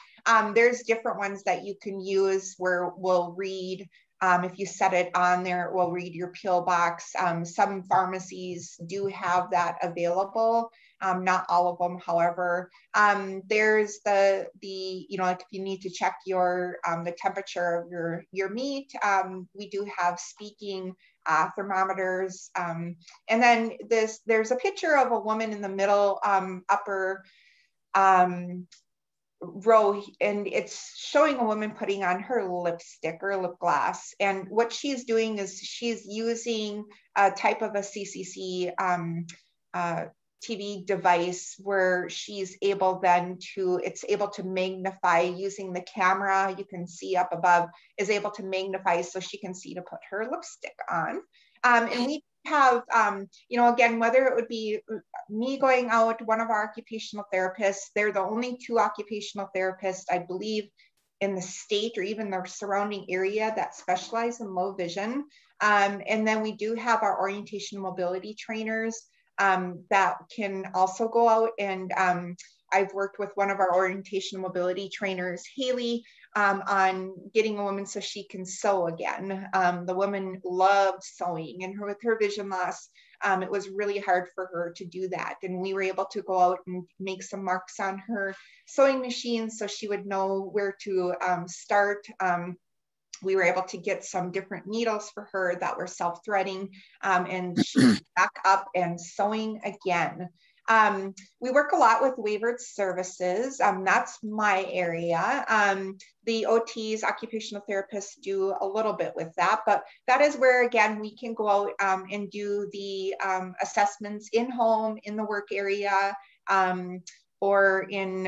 there's different ones that you can use where we'll read um, if you set it on there, it will read your pill box. Um, some pharmacies do have that available. Um, not all of them, however. Um, there's the the you know like if you need to check your um, the temperature of your your meat, um, we do have speaking uh, thermometers. and then this there's a picture of a woman in the middle upper um, row and it's showing a woman putting on her lipstick or lip gloss and what she's doing is she's using a type of a ccc um, uh, TV device where she's able then to, it's able to magnify using the camera you can see up above, is able to magnify so she can see to put her lipstick on. Um, and we have, um, you know, again, whether it would be me going out, one of our occupational therapists, they're the only two occupational therapists, I believe, in the state or even the surrounding area that specialize in low vision. Um, and then we do have our orientation mobility trainers um, that can also go out and um, I've worked with one of our orientation mobility trainers, Haley, um, on getting a woman so she can sew again. Um, the woman loved sewing and her with her vision loss, um, it was really hard for her to do that. And we were able to go out and make some marks on her sewing machine so she would know where to um, start we were able to get some different needles for her that were self-threading um, and she's back up and sewing again. Um, we work a lot with waivered services. Um, that's my area. Um, the OTs, occupational therapists, do a little bit with that, but that is where, again, we can go out um, and do the um, assessments in home, in the work area, um, or in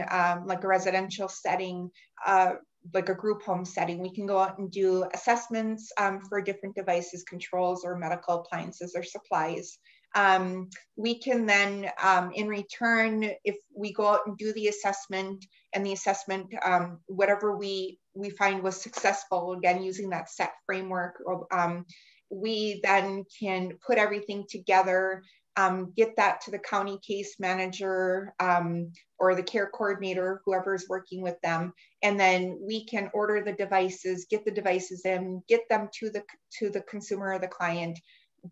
like a residential setting. Uh, like a group home setting, we can go out and do assessments um, for different devices, controls, or medical appliances or supplies. Um, we can then, um, in return, if we go out and do the assessment and the assessment, um, whatever we, we find was successful, again, using that SETT framework, um, we then can put everything together um, get that to the county case manager um, or the care coordinator, whoever is working with them, and then we can order the devices, get the devices in, get them to the to the consumer or the client,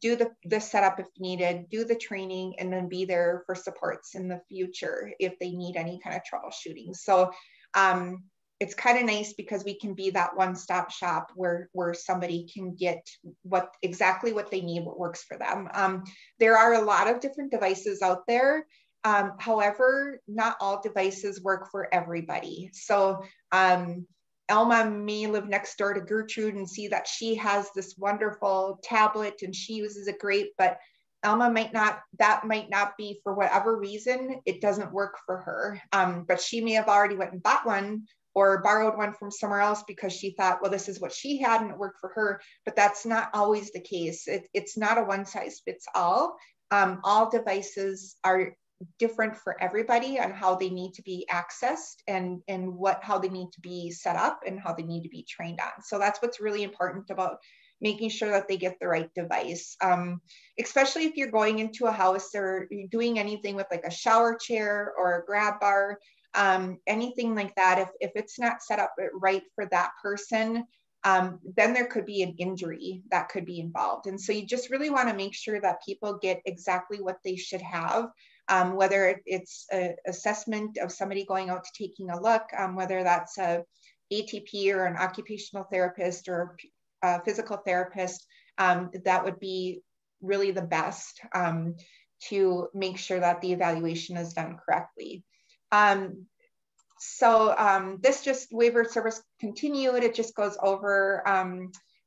do the, the setup if needed, do the training, and then be there for supports in the future if they need any kind of troubleshooting. So um, it's kind of nice because we can be that one-stop shop where where somebody can get what exactly what they need what works for them. Um, there are a lot of different devices out there. Um, however not all devices work for everybody. So um, Elma may live next door to Gertrude and see that she has this wonderful tablet and she uses it great, but Elma might not, that might not be for whatever reason, it doesn't work for her. Um, but she may have already went and bought one or borrowed one from somewhere else because she thought, well, this is what she had and it worked for her. But that's not always the case. It, it's not a one size fits all. Um, all devices are different for everybody on how they need to be accessed and and what how they need to be set up and how they need to be trained on so that's what's really important about making sure that they get the right device um, especially if you're going into a house or doing anything with like a shower chair or a grab bar um, anything like that, if, if it's not set up right for that person, um, then there could be an injury that could be involved. And so you just really want to make sure that people get exactly what they should have, um, whether it's an assessment of somebody going out to taking a look, um, whether that's a ATP or an occupational therapist or a physical therapist, um, that would be really the best um, to make sure that the evaluation is done correctly. Um, so um, this just waiver service continued. It just goes over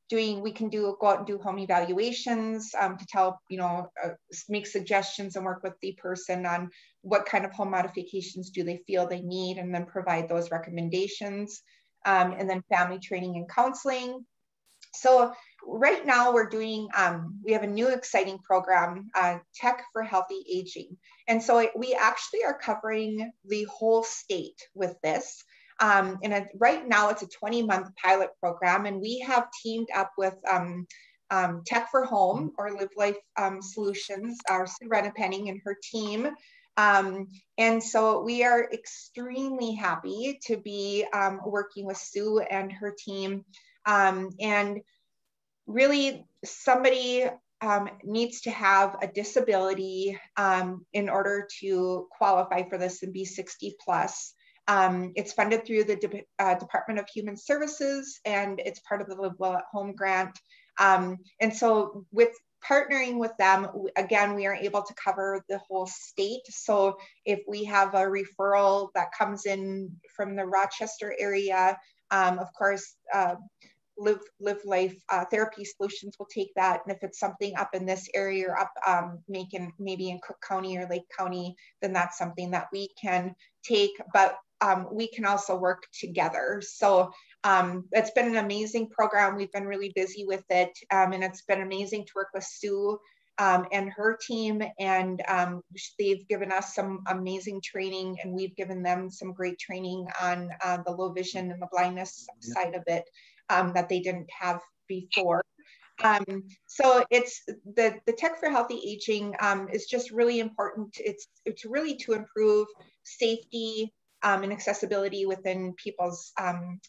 doing, we can do go out and do home evaluations um, to tell, you know, uh, make suggestions and work with the person on what kind of home modifications do they feel they need and then provide those recommendations. Um, and then family training and counseling. So right now we're doing, um, we have a new exciting program, uh, Tech for Healthy Aging. And so we actually are covering the whole state with this. Um, and it, right now it's a 20 month pilot program and we have teamed up with um, um, Tech for Home or Live Life um, Solutions, our Sue Redepenning and her team. Um, and so we are extremely happy to be um, working with Sue and her team. And really somebody um, needs to have a disability um, in order to qualify for this and be 60 plus. Um, it's funded through the De uh, Department of Human Services and it's part of the Live Well at Home grant. Um, and so with partnering with them, again, we are able to cover the whole state. So if we have a referral that comes in from the Rochester area, um, of course, uh, live live life uh, therapy solutions will take that. And if it's something up in this area or up um, making maybe in cook county or lake county then that's something that we can take. But um, we can also work together. So um, it's been an amazing program. We've been really busy with it um, and it's been amazing to work with sue um, and her team. And um, they've given us some amazing training, and we've given them some great training on uh, the low vision and the blindness yeah. side of it um, that they didn't have before. Um, so it's the the tech for healthy aging um, is just really important. It's it's really to improve safety um, and accessibility within people's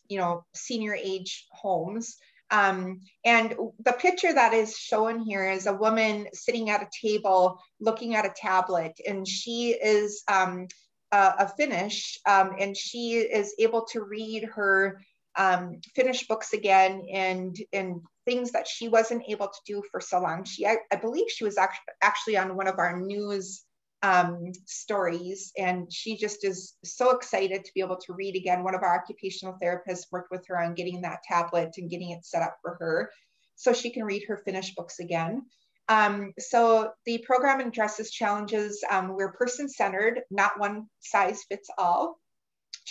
you know senior age homes. Um, and the picture that is shown here is a woman sitting at a table looking at a tablet, and she is um, a, a, Finnish, um, and she is able to read her um, Finnish books again and and things that she wasn't able to do for so long. She, I, I believe, she was actually actually on one of our news um, stories. And she just is so excited to be able to read again. One of our occupational therapists worked with her on getting that tablet and getting it set up for her so she can read her Finnish books again. Um, so the program addresses challenges. Um, we're person-centered, not one size fits all.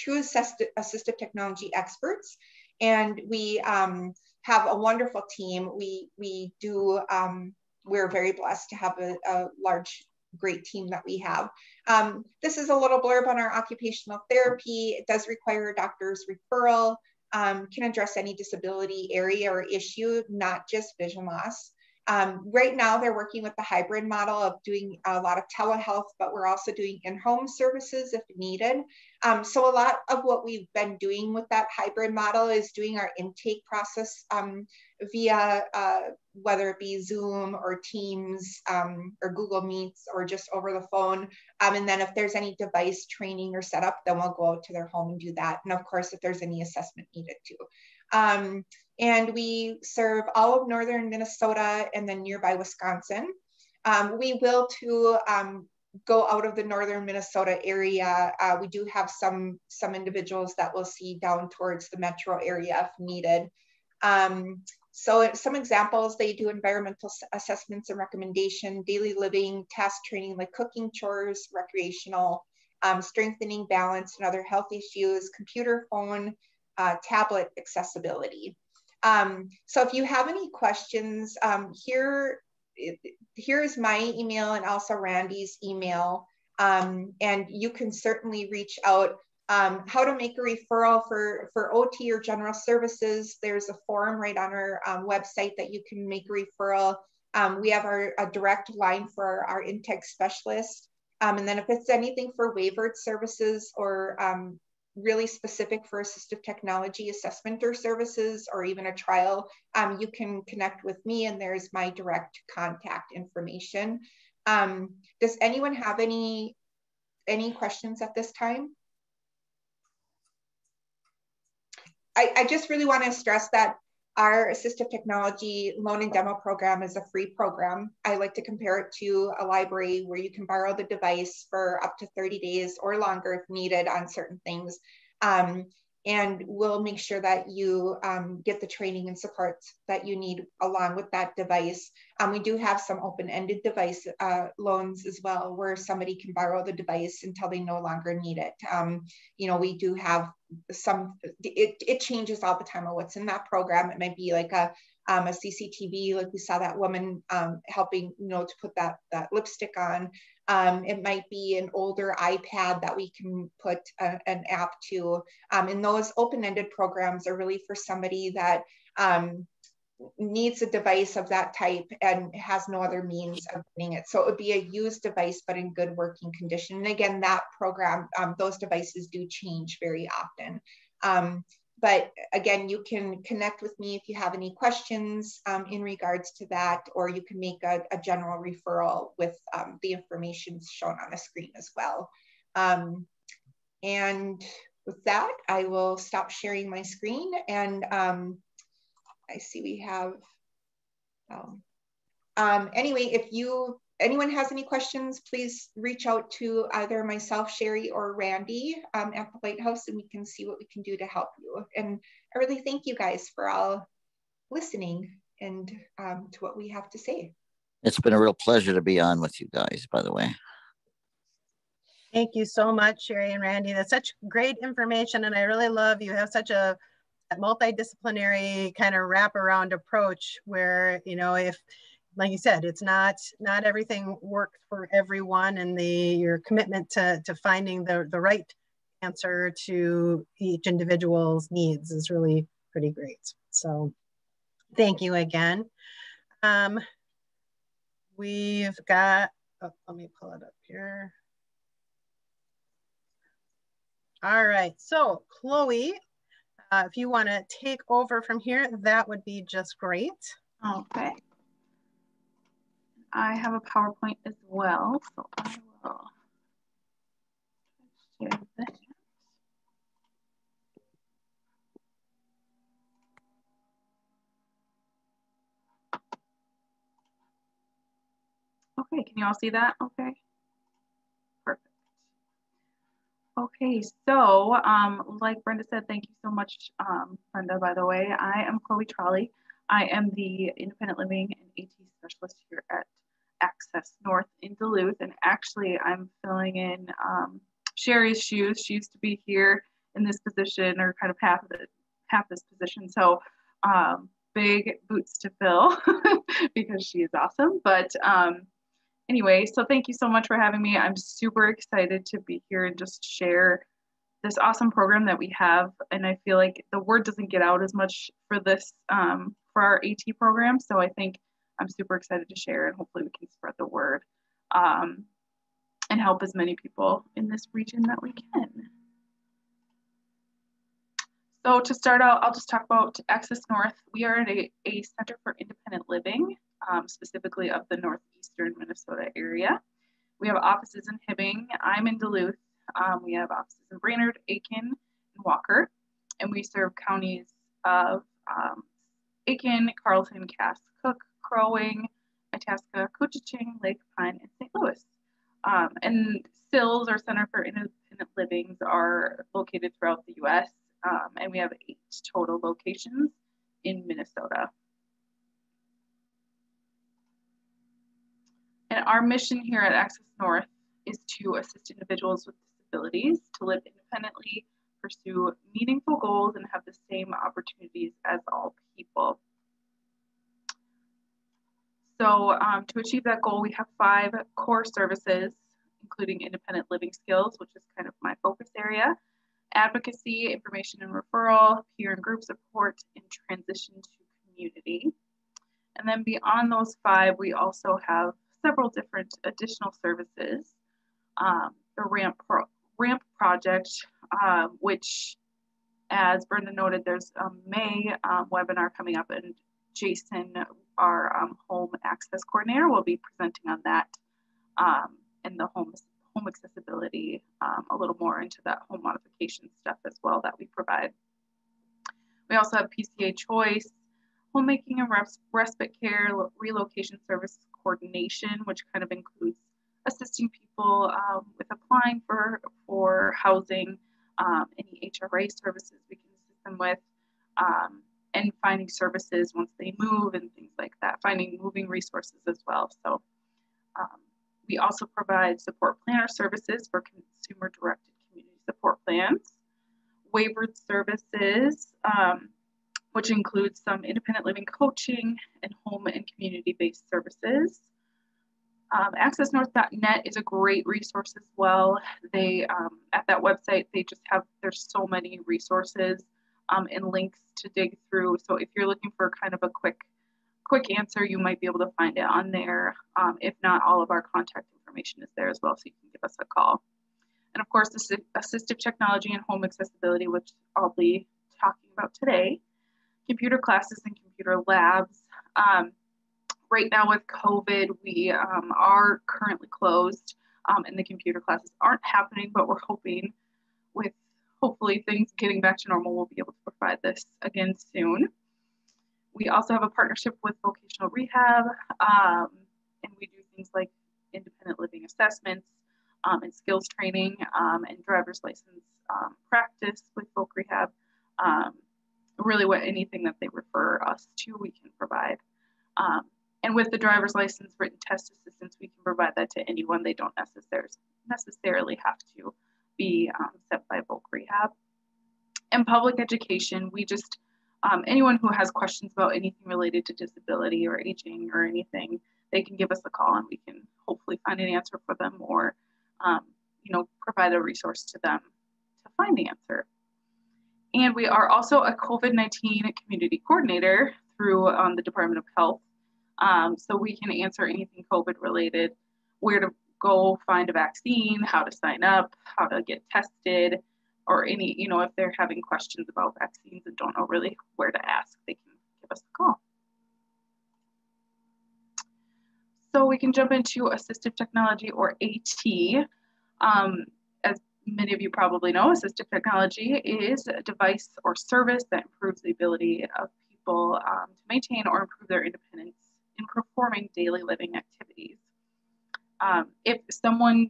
Assist assistive technology experts. And we um, have a wonderful team. We, we do, um, we're very blessed to have a, a large great team that we have. Um, this is a little blurb on our occupational therapy. It does require a doctor's referral, um, can address any disability area or issue, not just vision loss. Um, right now, they're working with the hybrid model of doing a lot of telehealth, but we're also doing in-home services if needed. Um, so a lot of what we've been doing with that hybrid model is doing our intake process um, via uh, whether it be Zoom or Teams um, or Google Meets or just over the phone. Um, and then if there's any device training or setup, then we'll go to their home and do that. And of course, if there's any assessment needed too. And we serve all of northern Minnesota and then nearby Wisconsin. Um, we will too um, go out of the northern Minnesota area. Uh, we do have some some individuals that we'll see down towards the metro area if needed. Um, so some examples, they do environmental assessments and recommendation, daily living, task training like cooking, chores, recreational, um, strengthening balance and other health issues, computer, phone, uh, tablet accessibility. Um, so if you have any questions, um, here, here's my email and also Randy's email. Um, and you can certainly reach out. Um, how to make a referral for, for OT or general services. There's a form right on our um, website that you can make a referral. Um, we have our a direct line for our, our intake specialist. and then if it's anything for waivered services or really specific for assistive technology assessment or services or even a trial, um, you can connect with me and there's my direct contact information. Um, does anyone have any, any questions at this time? I, I just really want to stress that our assistive technology loan and demo program is a free program. I like to compare it to a library where you can borrow the device for up to 30 days or longer if needed on certain things. Um, and we'll make sure that you um, get the training and support that you need along with that device. Um, we do have some open-ended device uh, loans as well, where somebody can borrow the device until they no longer need it. Um, you know, we do have some, it, it changes all the time of what's in that program. It might be like a, um, a CCTV, like we saw that woman um, helping, you know, to put that, that lipstick on. Um, it might be an older iPad that we can put a, an app to. Um, and those open-ended programs are really for somebody that um, needs a device of that type and has no other means of getting it. So it would be a used device, but in good working condition. And again, that program, um, those devices do change very often. Um, but again, you can connect with me if you have any questions um, in regards to that, or you can make a, a general referral with um, the information shown on the screen as well. Um, and with that, I will stop sharing my screen. And um, I see we have, oh. um, anyway, if you anyone has any questions, please reach out to either myself, Sherry, or Randy um, at the Lighthouse, and we can see what we can do to help you. And I really thank you guys for all listening and um, to what we have to say. It's been a real pleasure to be on with you guys, by the way. Thank you so much, Sherry and Randy. That's such great information, and I really love you have such a multidisciplinary kind of wraparound approach where you know if like you said it's not not everything works for everyone and the your commitment to to finding the the right answer to each individual's needs is really pretty great. So thank you again. Um we've got oh, let me pull it up here. All right. So chloe uh, if you want to take over from here, that would be just great. Okay. I have a PowerPoint as well, so I will share that. Okay, can you all see that? Okay. Okay, so um, like Brenda said, thank you so much, um, Brenda, by the way. I am Chloe Trolley. I am the independent living and AT specialist here at Access North in Duluth. And actually, I'm filling in um, Sherry's shoes. She used to be here in this position or kind of half of the, half this position. So um, big boots to fill because she is awesome. But um, anyway, so thank you so much for having me. I'm super excited to be here and just share this awesome program that we have. And I feel like the word doesn't get out as much for this, um, for our AT program. So I think I'm super excited to share and hopefully we can spread the word um, and help as many people in this region that we can. So to start out, I'll just talk about Access North. We are a, a Center for Independent Living um, specifically of the northeastern Minnesota area. We have offices in Hibbing. I'm in Duluth. Um, we have offices in Brainerd, Aitkin, and Walker. And we serve counties of um, Aitkin, Carlton, Cass, Cook, Crow Wing, Itasca, Koochiching, Lake Pine, and St. Louis. Um, and CILs, our Center for Independent Livings, are located throughout the U.S. Um, and we have eight total locations in Minnesota. And our mission here at Access North is to assist individuals with disabilities to live independently, pursue meaningful goals, and have the same opportunities as all people. So um, to achieve that goal, we have five core services, including independent living skills, which is kind of my focus area, advocacy, information and referral, peer and group support, and transition to community. And then beyond those five, we also have several different additional services. Um, the RAMP, pro RAMP project, uh, which as Brenda noted, there's a May um, webinar coming up and Jason, our um, home access coordinator, will be presenting on that um, and the home, home accessibility, um, a little more into that home modification stuff as well that we provide. We also have PCA choice, homemaking and res respite care, relocation service coordination, which kind of includes assisting people um, with applying for, for housing, um, any HRA services we can assist them with, um, and finding services once they move and things like that, finding moving resources as well. So um, we also provide support planner services for consumer directed community support plans, waivered services, um, which includes some independent living coaching and home and community-based services. Um, AccessNorth.net is a great resource as well. They um, at that website they just have there's so many resources um, and links to dig through. So if you're looking for kind of a quick quick answer, you might be able to find it on there. Um, if not, all of our contact information is there as well, so you can give us a call. And of course, the assistive technology and home accessibility, which I'll be talking about today computer classes and computer labs. Um, right now with COVID, we um, are currently closed um, and the computer classes aren't happening, but we're hoping with hopefully things getting back to normal, we'll be able to provide this again soon. We also have a partnership with vocational rehab um, and we do things like independent living assessments um, and skills training um, and driver's license practice with voc rehab. Um, really what anything that they refer us to, we can provide. Um, and with the driver's license written test assistance, we can provide that to anyone. They don't necessarily necessarily have to be um, set by Voc Rehab. And public education, we just, um, anyone who has questions about anything related to disability or aging or anything, they can give us a call and we can hopefully find an answer for them or, um, you know, provide a resource to them to find the answer. And we are also a COVID-19 community coordinator through um, the Department of Health. Um, so we can answer anything COVID related, where to go find a vaccine, how to sign up, how to get tested, or any, you know, if they're having questions about vaccines and don't know really where to ask, they can give us a call. So we can jump into assistive technology or AT. Um, as many of you probably know, assistive technology is a device or service that improves the ability of people um, to maintain or improve their independence in performing daily living activities. Um, if someone,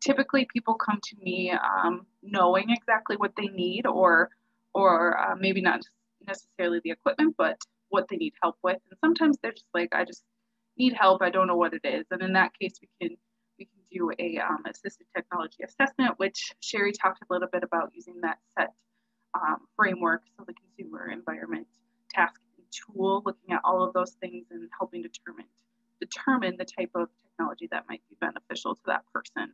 typically people come to me um, knowing exactly what they need or, or uh, maybe not necessarily the equipment, but what they need help with. And sometimes they're just like, I just need help. I don't know what it is. And in that case, we can we can do a um, assistive technology assessment, which Sherry talked a little bit about using that SETT um, framework, so the consumer environment task and tool, looking at all of those things and helping determine determine the type of technology that might be beneficial to that person.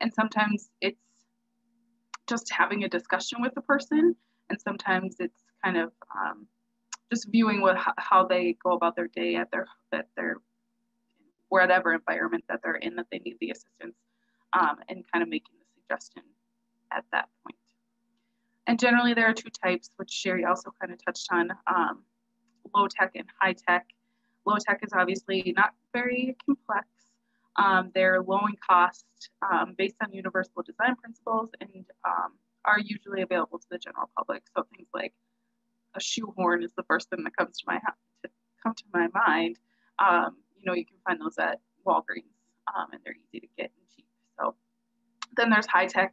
And sometimes it's just having a discussion with the person, and sometimes it's kind of um, just viewing what how they go about their day at their at their whatever environment that they're in that they need the assistance um, and kind of making the suggestion at that point. And generally there are two types, which Sherry also kind of touched on, um, low tech and high tech. Low tech is obviously not very complex. Um, they're low in cost um, based on universal design principles and um, are usually available to the general public. So things like a shoehorn is the first thing that comes to my to come to my mind. Um, you know, you can find those at Walgreens um, and they're easy to get and cheap. So then there's high tech,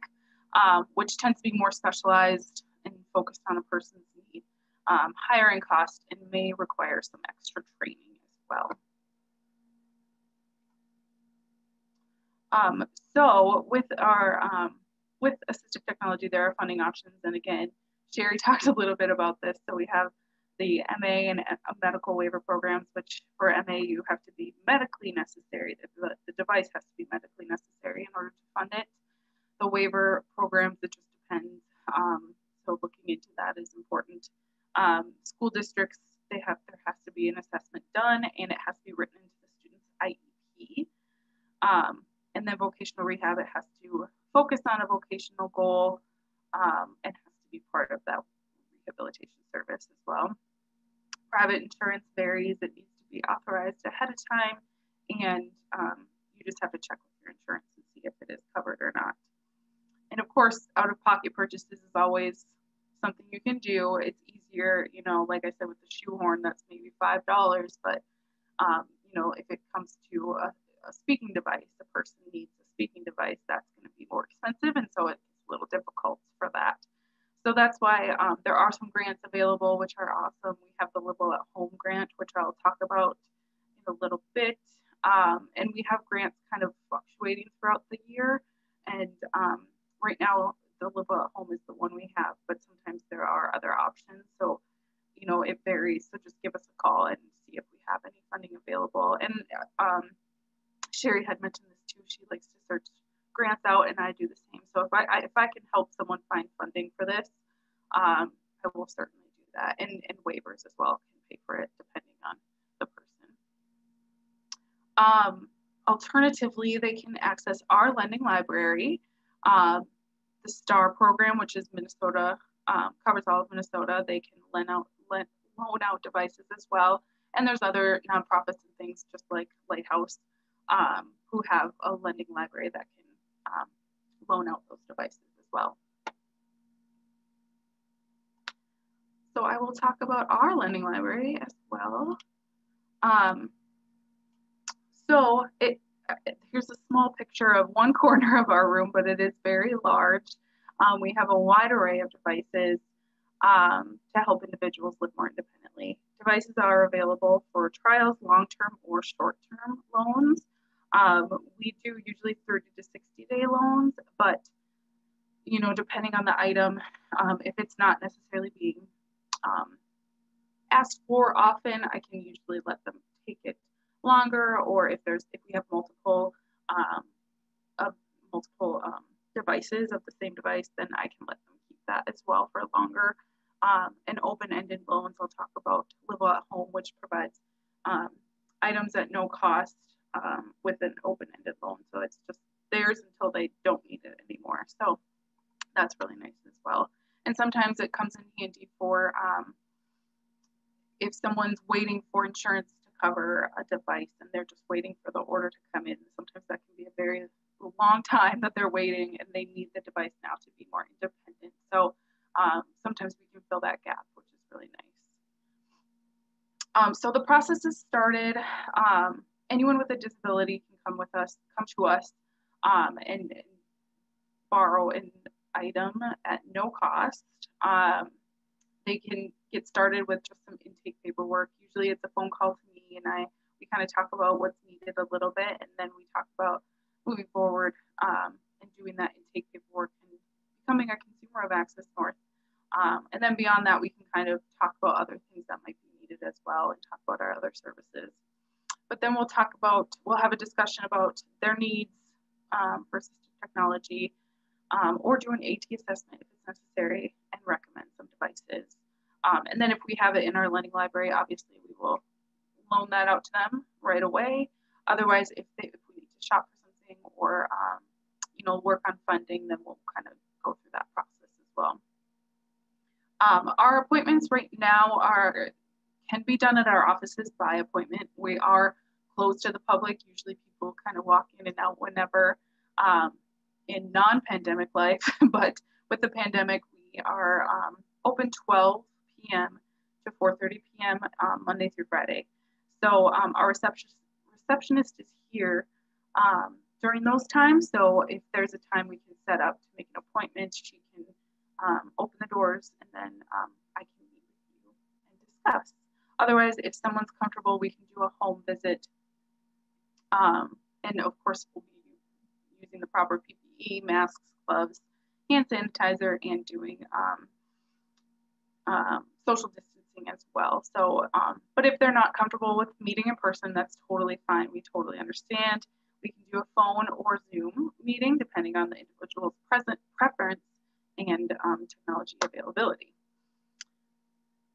um, which tends to be more specialized and focused on a person's need, higher in cost and may require some extra training as well. Um, so with our um, with assistive technology, there are funding options. And again, Sherry talked a little bit about this. So we have the MA and medical waiver programs, which for MA you have to be medically necessary. The, the device has to be medically necessary in order to fund it. The waiver programs, it just depends. Um, so looking into that is important. Um, school districts, they have there has to be an assessment done and it has to be written into the student's IEP. Um, and then vocational rehab, it has to focus on a vocational goal um, and has to be part of that rehabilitation service as well. Private insurance varies. It needs to be authorized ahead of time, and um, you just have to check with your insurance and see if it is covered or not. And of course, out of pocket purchases is always something you can do. It's easier, you know, like I said with the shoehorn, that's maybe $5, but, um, you know, if it comes to a, a speaking device, the person needs a speaking device, that's going to be more expensive. And so it's a little difficult for that. So that's why um, there are some grants available, which are awesome. We have the Live Well at Home grant, which I'll talk about in a little bit. Um, and we have grants kind of fluctuating throughout the year. And um, right now, the Live Well at Home is the one we have, but sometimes there are other options. So, you know, it varies. So just give us a call and see if we have any funding available. And um, Sherry had mentioned this too. She likes to search grants out and I do the same. So if I, I if I can help someone find funding for this, um, I will certainly do that. And, and waivers as well can pay for it depending on the person. Um, alternatively, they can access our lending library, uh, the STAR program, which is Minnesota, um, covers all of Minnesota. They can lend out, lend, loan out devices as well. And there's other nonprofits and things just like Lighthouse um, who have a lending library that can um, loan out those devices as well. So I will talk about our lending library as well. Um, so it, here's a small picture of one corner of our room, but it is very large. Um, we have a wide array of devices. um, to help individuals live more independently. Devices are available for trials, long-term or short-term loans. Um, we do usually 30 to 60 day loans, but you know, depending on the item, um, if it's not necessarily being um, asked for often, I can usually let them take it longer, or if there's if we have multiple um, of multiple um, devices of the same device, then I can let them keep that as well for longer. Um, and open-ended loans, I'll talk about Live at Home, which provides items at no cost um, with an open-ended loan. So it's just theirs until they don't need it anymore. So that's really nice as well. And sometimes it comes in handy for um, if someone's waiting for insurance to cover a device and they're just waiting for the order to come in. Sometimes that can be a very long time that they're waiting and they need the device now to be more independent. So um, sometimes we can fill that gap, which is really nice. Um, so the process is started. Um, anyone with a disability can come with us, come to us um, and, and, borrow an item at no cost. Um, they can get started with just some intake paperwork. Usually it's a phone call to me and I we kind of talk about what's needed a little bit and then we talk about moving forward um, and doing that intake paperwork and becoming a consumer of Access North. Um, and then beyond that, we can kind of talk about other things that might be needed as well and talk about our other services. But then we'll talk about, we'll have a discussion about their needs um, for assistive technology um, or do an AT assessment if it's necessary and recommend some devices. Um, and then if we have it in our lending library, obviously we will loan that out to them right away. Otherwise, if, they, if we need to shop for something or um, you know work on funding, then we'll kind of go through that process as well. Um, our appointments right now are can be done at our offices by appointment. We are closed to the public. Usually people kind of walk in and out whenever um, in non-pandemic life, but with the pandemic, we are um, open 12 p.m. to 4.30 p.m. Um, Monday through Friday. So um, our receptionist, receptionist is here um, during those times. So if there's a time we can set up to make an appointment, she can um, open the doors and then I can meet with you and discuss. Otherwise, if someone's comfortable, we can do a home visit. Um, and of course, we'll be using the proper PPE, masks, gloves, hand sanitizer, and doing um, um, social distancing as well. So, um, but if they're not comfortable with meeting in person, that's totally fine. We totally understand. We can do a phone or Zoom meeting depending on the individual's present preference and um, technology availability.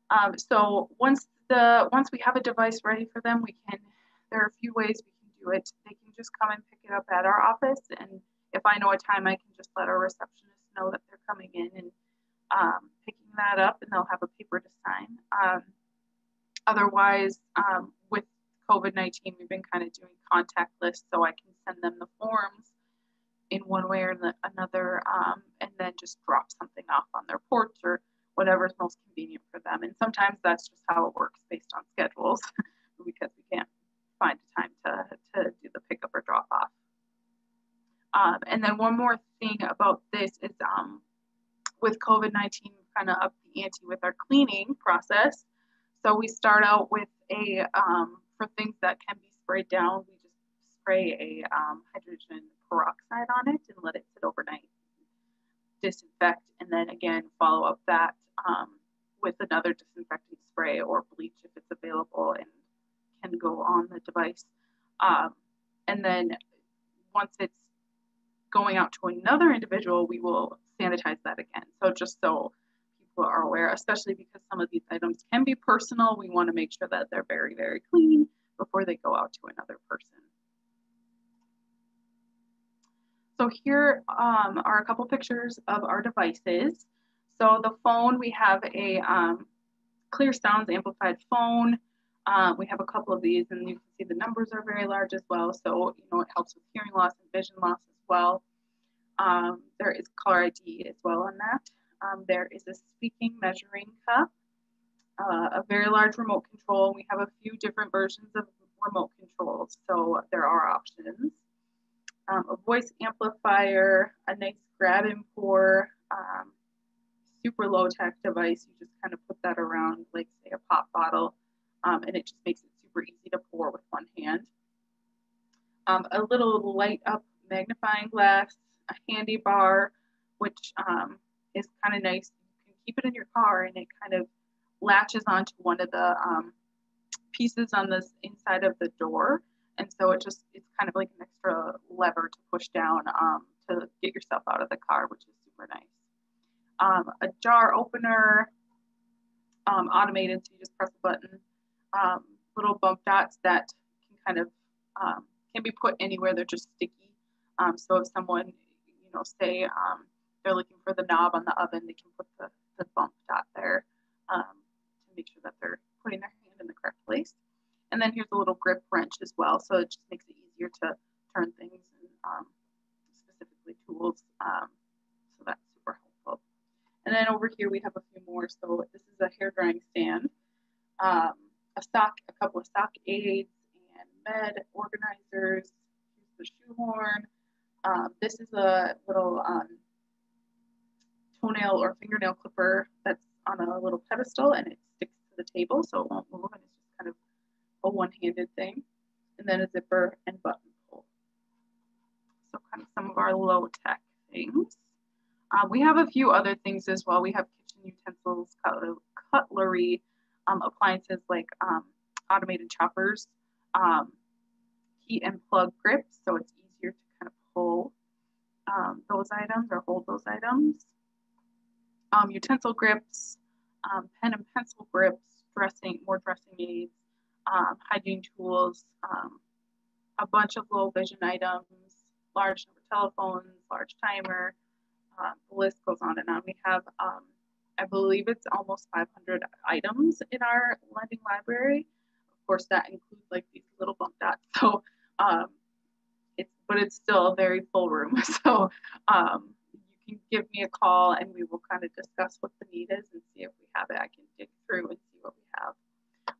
Um, so once the once we have a device ready for them, we can. There are a few ways we can do it. They can just come and pick it up at our office, and if I know a time, I can just let our receptionist know that they're coming in and um, picking that up, and they'll have a paper to sign. Um, otherwise, um, with COVID 19, we've been kind of doing contact lists so I can send them the forms in one way or another um, and then just drop something off on their porch or whatever is most convenient for them. And sometimes that's just how it works based on schedules because we can't find a time to, to do the pickup or drop off. Um, and then one more thing about this is um, with COVID 19, kind of up the ante with our cleaning process. So we start out with a um, for things that can be sprayed down, we just spray a um, hydrogen peroxide on it and let it sit overnight, disinfect, and then again follow up that um, with another disinfecting spray or bleach if it's available and can go on the device. Um, and then once it's going out to another individual, we will sanitize that again. So just so people are aware, especially because some of these items can be personal. We want to make sure that they're very, very clean before they go out to another person. So here um, are a couple pictures of our devices. So the phone, we have a um, clear sounds amplified phone. Uh, we have a couple of these and you can see the numbers are very large as well. So, you know, it helps with hearing loss and vision loss as well. Um, there is caller ID as well on that. Um, there is a speaking measuring cup, uh, a very large remote control. We have a few different versions of remote controls, so there are options. Um, a voice amplifier, a nice grab and pour um, super low tech device. You just kind of put that around, like say a pop bottle, um, and it just makes it super easy to pour with one hand. Um, a little light up magnifying glass, a handy bar, which um, is kind of nice. You can keep it in your car and it kind of latches onto one of the um, pieces on this inside of the door. And so it just, it's kind of like an extra lever to push down um, to get yourself out of the car, which is super nice. Um, a jar opener, um, automated, so you just press a button. Um, little bump dots that can kind of, um, can be put anywhere, they're just sticky. Um, so if someone, you know, say they're looking for the knob on the oven, they can put the, the bump dot there to make sure that they're putting their hand in the correct place. And then here's a little grip wrench as well. So it just makes it easier to turn things and um, specifically tools. And then over here we have a few more. So this is a hair drying stand, um, a sock, a couple of sock aids and med organizers. The shoehorn. Um, this is a little um, toenail or fingernail clipper that's on a little pedestal and it sticks to the table so it won't move and it's just kind of a one-handed thing. And then a zipper and button pull. So kind of some of our low-tech things. Um, we have a few other things as well. We have kitchen utensils, cutlery, um, appliances like um, automated choppers, um, heat and plug grips, so it's easier to kind of pull um, those items or hold those items. Um, utensil grips, pen and pencil grips, dressing, more dressing aids, hygiene tools, a bunch of low vision items, large number telephones, large timer, uh, the list goes on and on. We have, um, I believe it's almost 500 items in our lending library. Of course, that includes like these little bump dots. So um, it's, but it's still a very full room. So um, you can give me a call and we will kind of discuss what the need is and see if we have it. I can dig through and see what we have.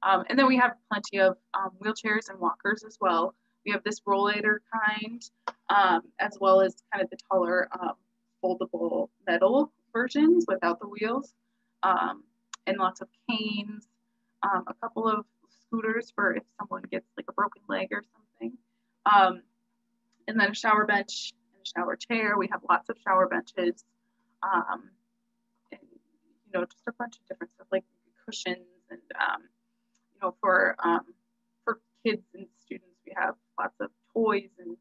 Um, and then we have plenty of um, wheelchairs and walkers as well. We have this rollator kind, um, as well as kind of the taller um, foldable metal versions without the wheels, um, and lots of canes, um, a couple of scooters for if someone gets like a broken leg or something, and then a shower bench and a shower chair. We have lots of shower benches, and you know just a bunch of different stuff like cushions and you know, for um, for kids and students, we have lots of toys and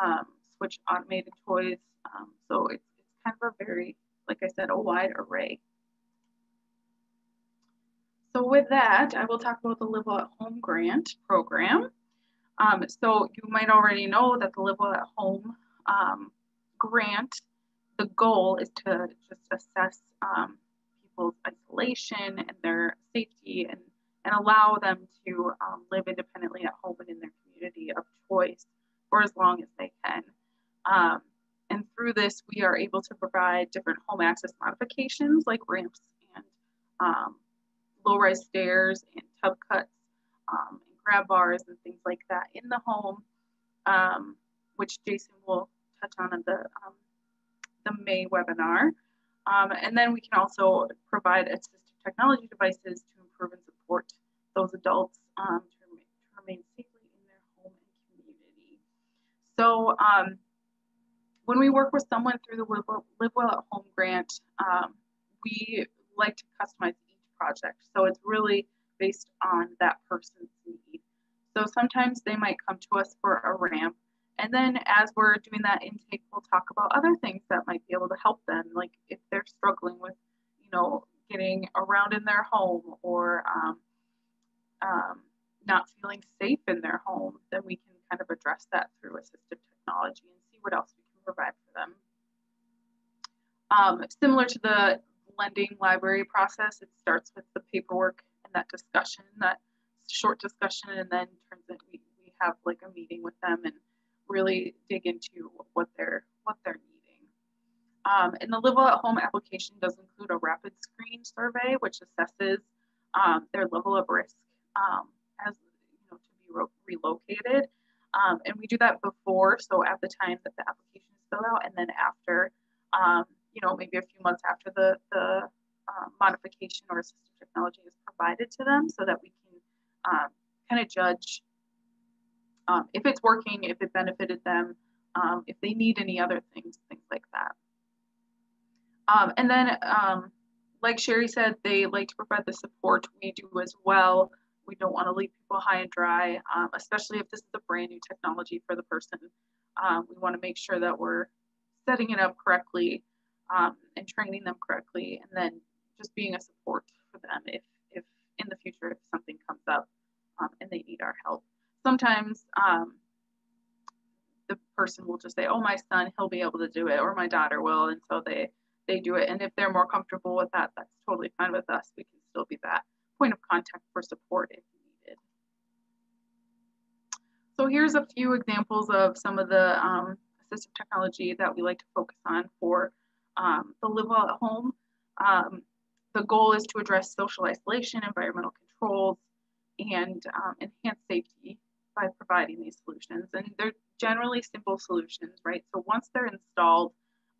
um, Switch automated toys. Um, so it's, it's kind of a very, like I said, a wide array. So with that, I will talk about the Live Well at Home grant program. Um, so you might already know that the Live Well at Home um, grant, the goal is to just assess um, people's isolation and their safety and and allow them to um, live independently at home and in their community of choice for as long as they can. Um, through this, we are able to provide different home access modifications like ramps and um, low-rise stairs and tub cuts um, and grab bars and things like that in the home, um, which Jason will touch on in the, um, the May webinar. and then we can also provide assistive technology devices to improve and support those adults um, to, remain, to, remain, safely in their home and community. So um, when we work with someone through the Live Well, Live well at Home grant, um, we like to customize each project. So it's really based on that person's need. So sometimes they might come to us for a ramp. And then as we're doing that intake, we'll talk about other things that might be able to help them. Like if they're struggling with, you know, getting around in their home or um, um, not feeling safe in their home, then we can kind of address that through assistive technology and see what else we provide for them. Um, similar to the lending library process, it starts with the paperwork and that discussion, that short discussion, and then turns we, we have like a meeting with them and really dig into what they're what they're needing. Um, and the Live at Home application does include a rapid screen survey, which assesses um, their level of risk um, as you know to be re relocated. Um, and we do that before, so at the time that the application is filled out, and then after, um, you know, maybe a few months after the the modification or assistive technology is provided to them so that we can um, kind of judge um, if it's working, if it benefited them, um, if they need any other things, things like that. Um, and then, like Sherry said, they like to provide the support we do as well. We don't want to leave people high and dry, um, especially if this is a brand new technology for the person. Um, we want to make sure that we're setting it up correctly um, and training them correctly, and then just being a support for them if, if in the future if something comes up um, and they need our help. Sometimes um, the person will just say, "Oh, my son, he'll be able to do it," or my daughter will, and so they they do it. And if they're more comfortable with that, that's totally fine with us. We can still be that point of contact for support if. So here's a few examples of some of the um, assistive technology that we like to focus on for um, the live well at home. Um, the goal is to address social isolation, environmental controls, and um, enhance safety by providing these solutions. And they're generally simple solutions, right? So once they're installed,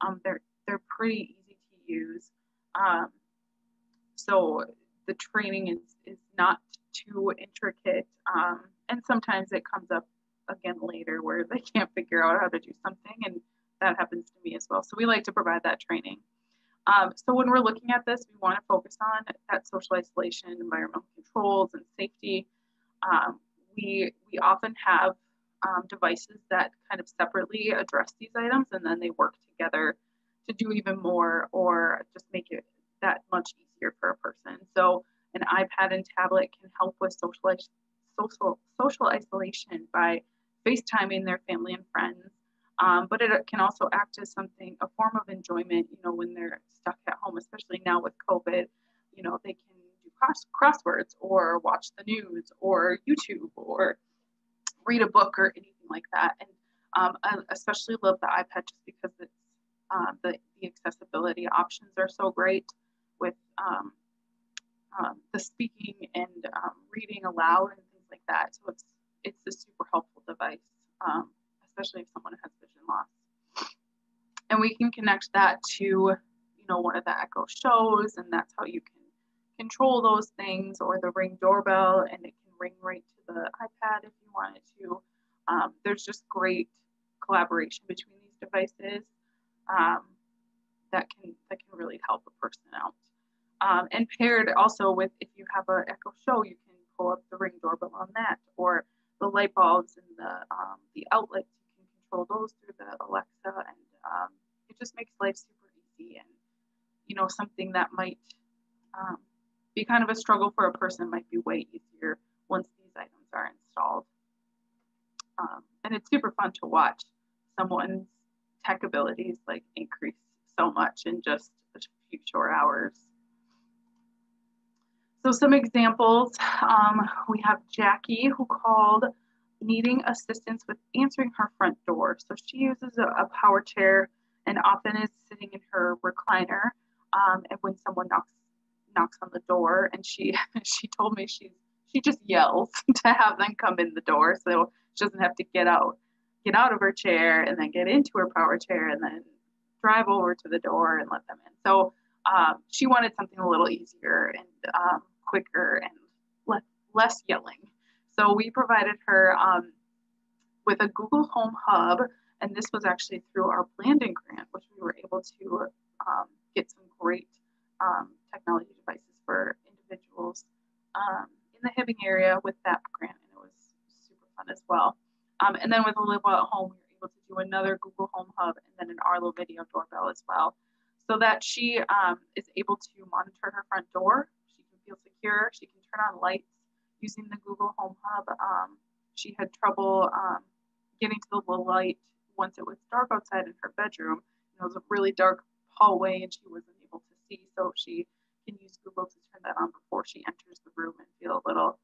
um, they're they're pretty easy to use. Um, so the training is is not too intricate, um, and sometimes it comes up again later where they can't figure out how to do something, and that happens to me as well. So we like to provide that training. Um, so when we're looking at this, we want to focus on that social isolation, environmental controls, and safety. Um, we we often have um, devices that kind of separately address these items, and then they work together to do even more, or just make it that much easier for a person. So an iPad and tablet can help with social social social isolation by FaceTiming their family and friends um, but it can also act as something, a form of enjoyment, you know, when they're stuck at home, especially now with COVID, you know, they can do cross, crosswords or watch the news or YouTube or read a book or anything like that. And um, I especially love the iPad just because it's uh, the, the accessibility options are so great with um, um, the speaking and um, reading aloud and things like that. So it's it's a super helpful device. Um, especially if someone has vision loss. And we can connect that to, you know, one of the Echo shows, and that's how you can control those things, or the Ring doorbell, and it can ring right to the iPad if you wanted to. Um, there's just great collaboration between these devices um, that can that can really help a person out. Um, and paired also with if you have an Echo Show, you can pull up the Ring doorbell on that, or the light bulbs and the um, the outlets you can control those through the Alexa, and um, it just makes life super easy. And you know, something that might um, be kind of a struggle for a person might be way easier once these items are installed. Um, and it's super fun to watch someone's tech abilities like increase so much in just a few short hours. So some examples, um, we have Jackie who called needing assistance with answering her front door. So she uses a, a power chair and often is sitting in her recliner. Um, and when someone knocks knocks on the door, and she she told me she she just yells to have them come in the door, so she doesn't have to get out get out of her chair and then get into her power chair and then drive over to the door and let them in. So um, she wanted something a little easier and um, quicker and less less yelling. So we provided her um, with a Google Home Hub, and this was actually through our Blandin grant, which we were able to um, get some great um, technology devices for individuals um, in the Hibbing area with that grant, and it was super fun as well. Um, and then with a Live Well at Home, we were able to do another Google Home Hub and then an Arlo video doorbell as well, so that she um, is able to monitor her front door. Feel secure. She can turn on lights using the Google Home Hub. Um, she had trouble um, getting to the light once it was dark outside in her bedroom. It was a really dark hallway and she wasn't able to see. So she can use Google to turn that on before she enters the room and feel a little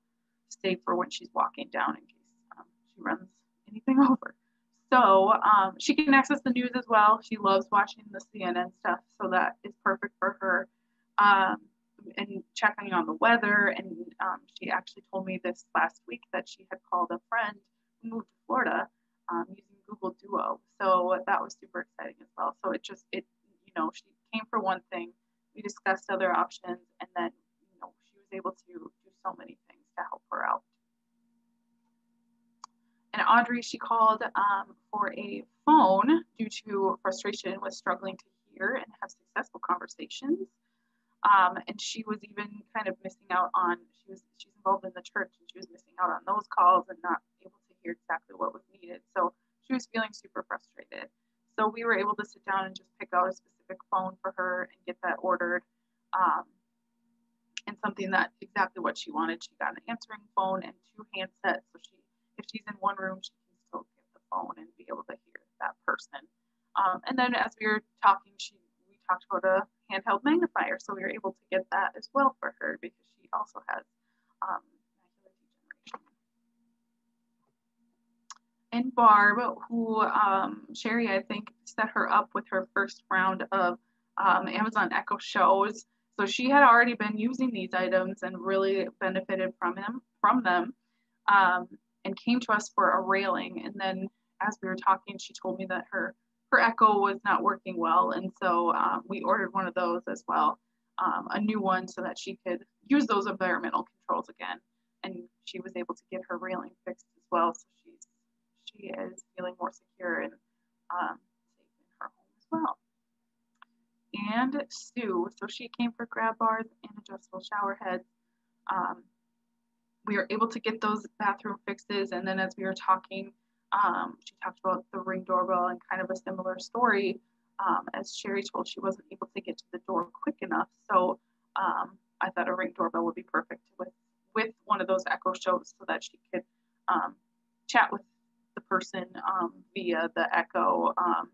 safer when she's walking down in case um, she runs anything over. So um, she can access the news as well. She loves watching the CNN stuff, so that is perfect for her. Um, and checking on the weather. And um, she actually told me this last week that she had called a friend who moved to Florida um, using Google Duo. So that was super exciting as well. So it just, it, you know, she came for one thing. we discussed other options, and then you know she was able to do so many things to help her out. And Audrey, she called um, for a phone due to frustration with struggling to hear and have successful conversations. Um, and she was even kind of missing out on, she was, she's involved in the church and she was missing out on those calls and not able to hear exactly what was needed. So she was feeling super frustrated. So we were able to sit down and just pick out a specific phone for her and get that ordered. Um, and something that exactly what she wanted. She got an answering phone and two handsets. So she, if she's in one room, she can still get the phone and be able to hear that person. Um, and then as we were talking, she we talked about a handheld magnifier, so we were able to get that as well for her because she also has um, And Barb, who um, Sherry, I think, set her up with her first round of um, Amazon Echo shows. So she had already been using these items and really benefited from them, from them, um, and came to us for a railing. And then as we were talking, she told me that her her Echo was not working well, and so um, we ordered one of those as well, um, a new one, so that she could use those environmental controls again. And she was able to get her railing fixed as well, so she's she is feeling more secure and um, safe in her home as well. And Sue, so she came for grab bars and adjustable shower heads. Um, we were able to get those bathroom fixes, and then as we were talking um, she talked about the ring doorbell and kind of a similar story. Um, as Sherry told, she wasn't able to get to the door quick enough. So um, I thought a ring doorbell would be perfect with, with one of those echo shows so that she could um, chat with the person um, via the echo um,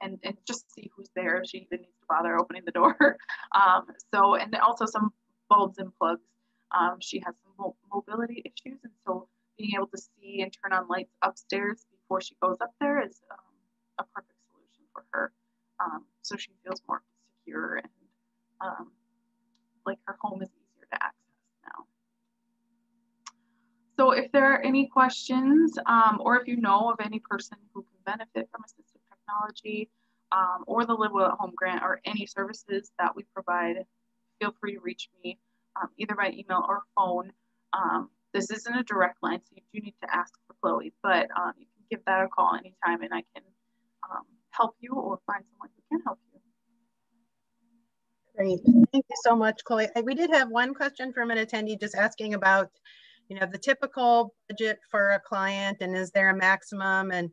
and, and just see who's there if she even needs to bother opening the door. so, and also some bulbs and plugs. she has some mo mobility issues. And so being able to see and turn on lights upstairs before she goes up there is um, a perfect solution for her. Um, so she feels more secure and um, like her home is easier to access now. So if there are any questions um, or if you know of any person who can benefit from assistive technology um, or the Live Well at Home grant or any services that we provide, feel free to reach me um, either by email or phone. Um, this isn't a direct line, so you do need to ask for Chloe, but um, you can give that a call anytime and I can um, help you or find someone who can help you. Great. Thank you so much, Chloe. We did have one question from an attendee just asking about, you know, the typical budget for a client and is there a maximum and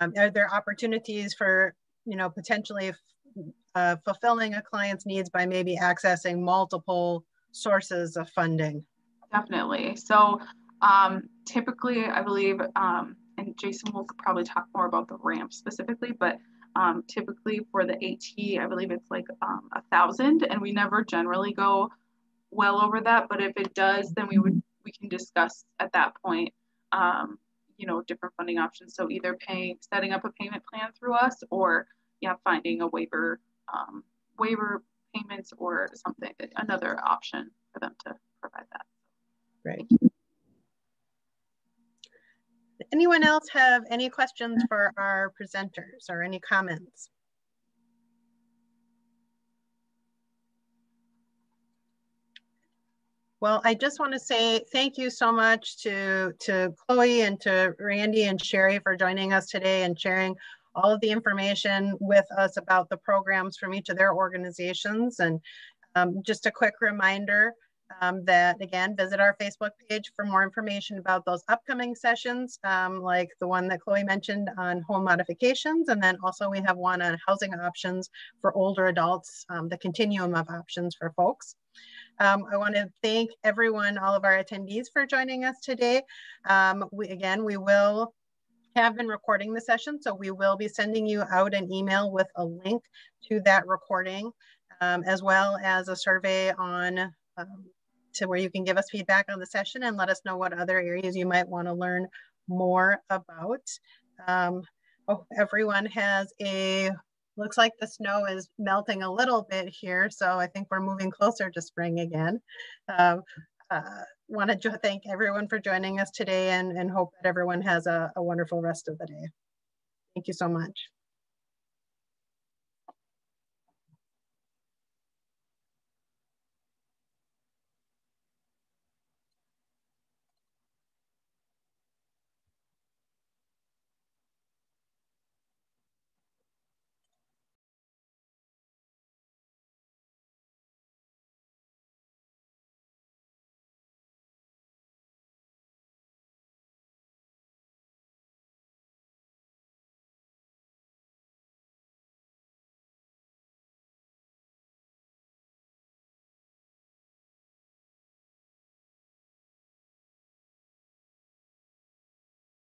um, are there opportunities for, you know, potentially uh, fulfilling a client's needs by maybe accessing multiple sources of funding? Definitely. So um, typically, I believe, um, and Jason will probably talk more about the ramp specifically, but um, typically for the AT, I believe it's like um, a thousand, and we never generally go well over that. But if it does, then we would we can discuss at that point, um, you know, different funding options. So either paying, setting up a payment plan through us, or yeah, finding a waiver um, waiver payments or something another option for them to provide that. Great. Anyone else have any questions for our presenters or any comments? Well, I just want to say thank you so much to, to Chloe and to Randy and Sherry for joining us today and sharing all of the information with us about the programs from each of their organizations. And um, just a quick reminder, um, that again, visit our Facebook page for more information about those upcoming sessions, um, like the one that Chloe mentioned on home modifications. And then also we have one on housing options for older adults, um, the continuum of options for folks. Um, I want to thank everyone, all of our attendees for joining us today. Um, we, again, we will have been recording the session, so we will be sending you out an email with a link to that recording, um, as well as a survey on um, to where you can give us feedback on the session and let us know what other areas you might want to learn more about. Um, oh, everyone has a, looks like the snow is melting a little bit here, so I think we're moving closer to spring again. Um, uh, wanted to thank everyone for joining us today and, and hope that everyone has a, a wonderful rest of the day. Thank you so much.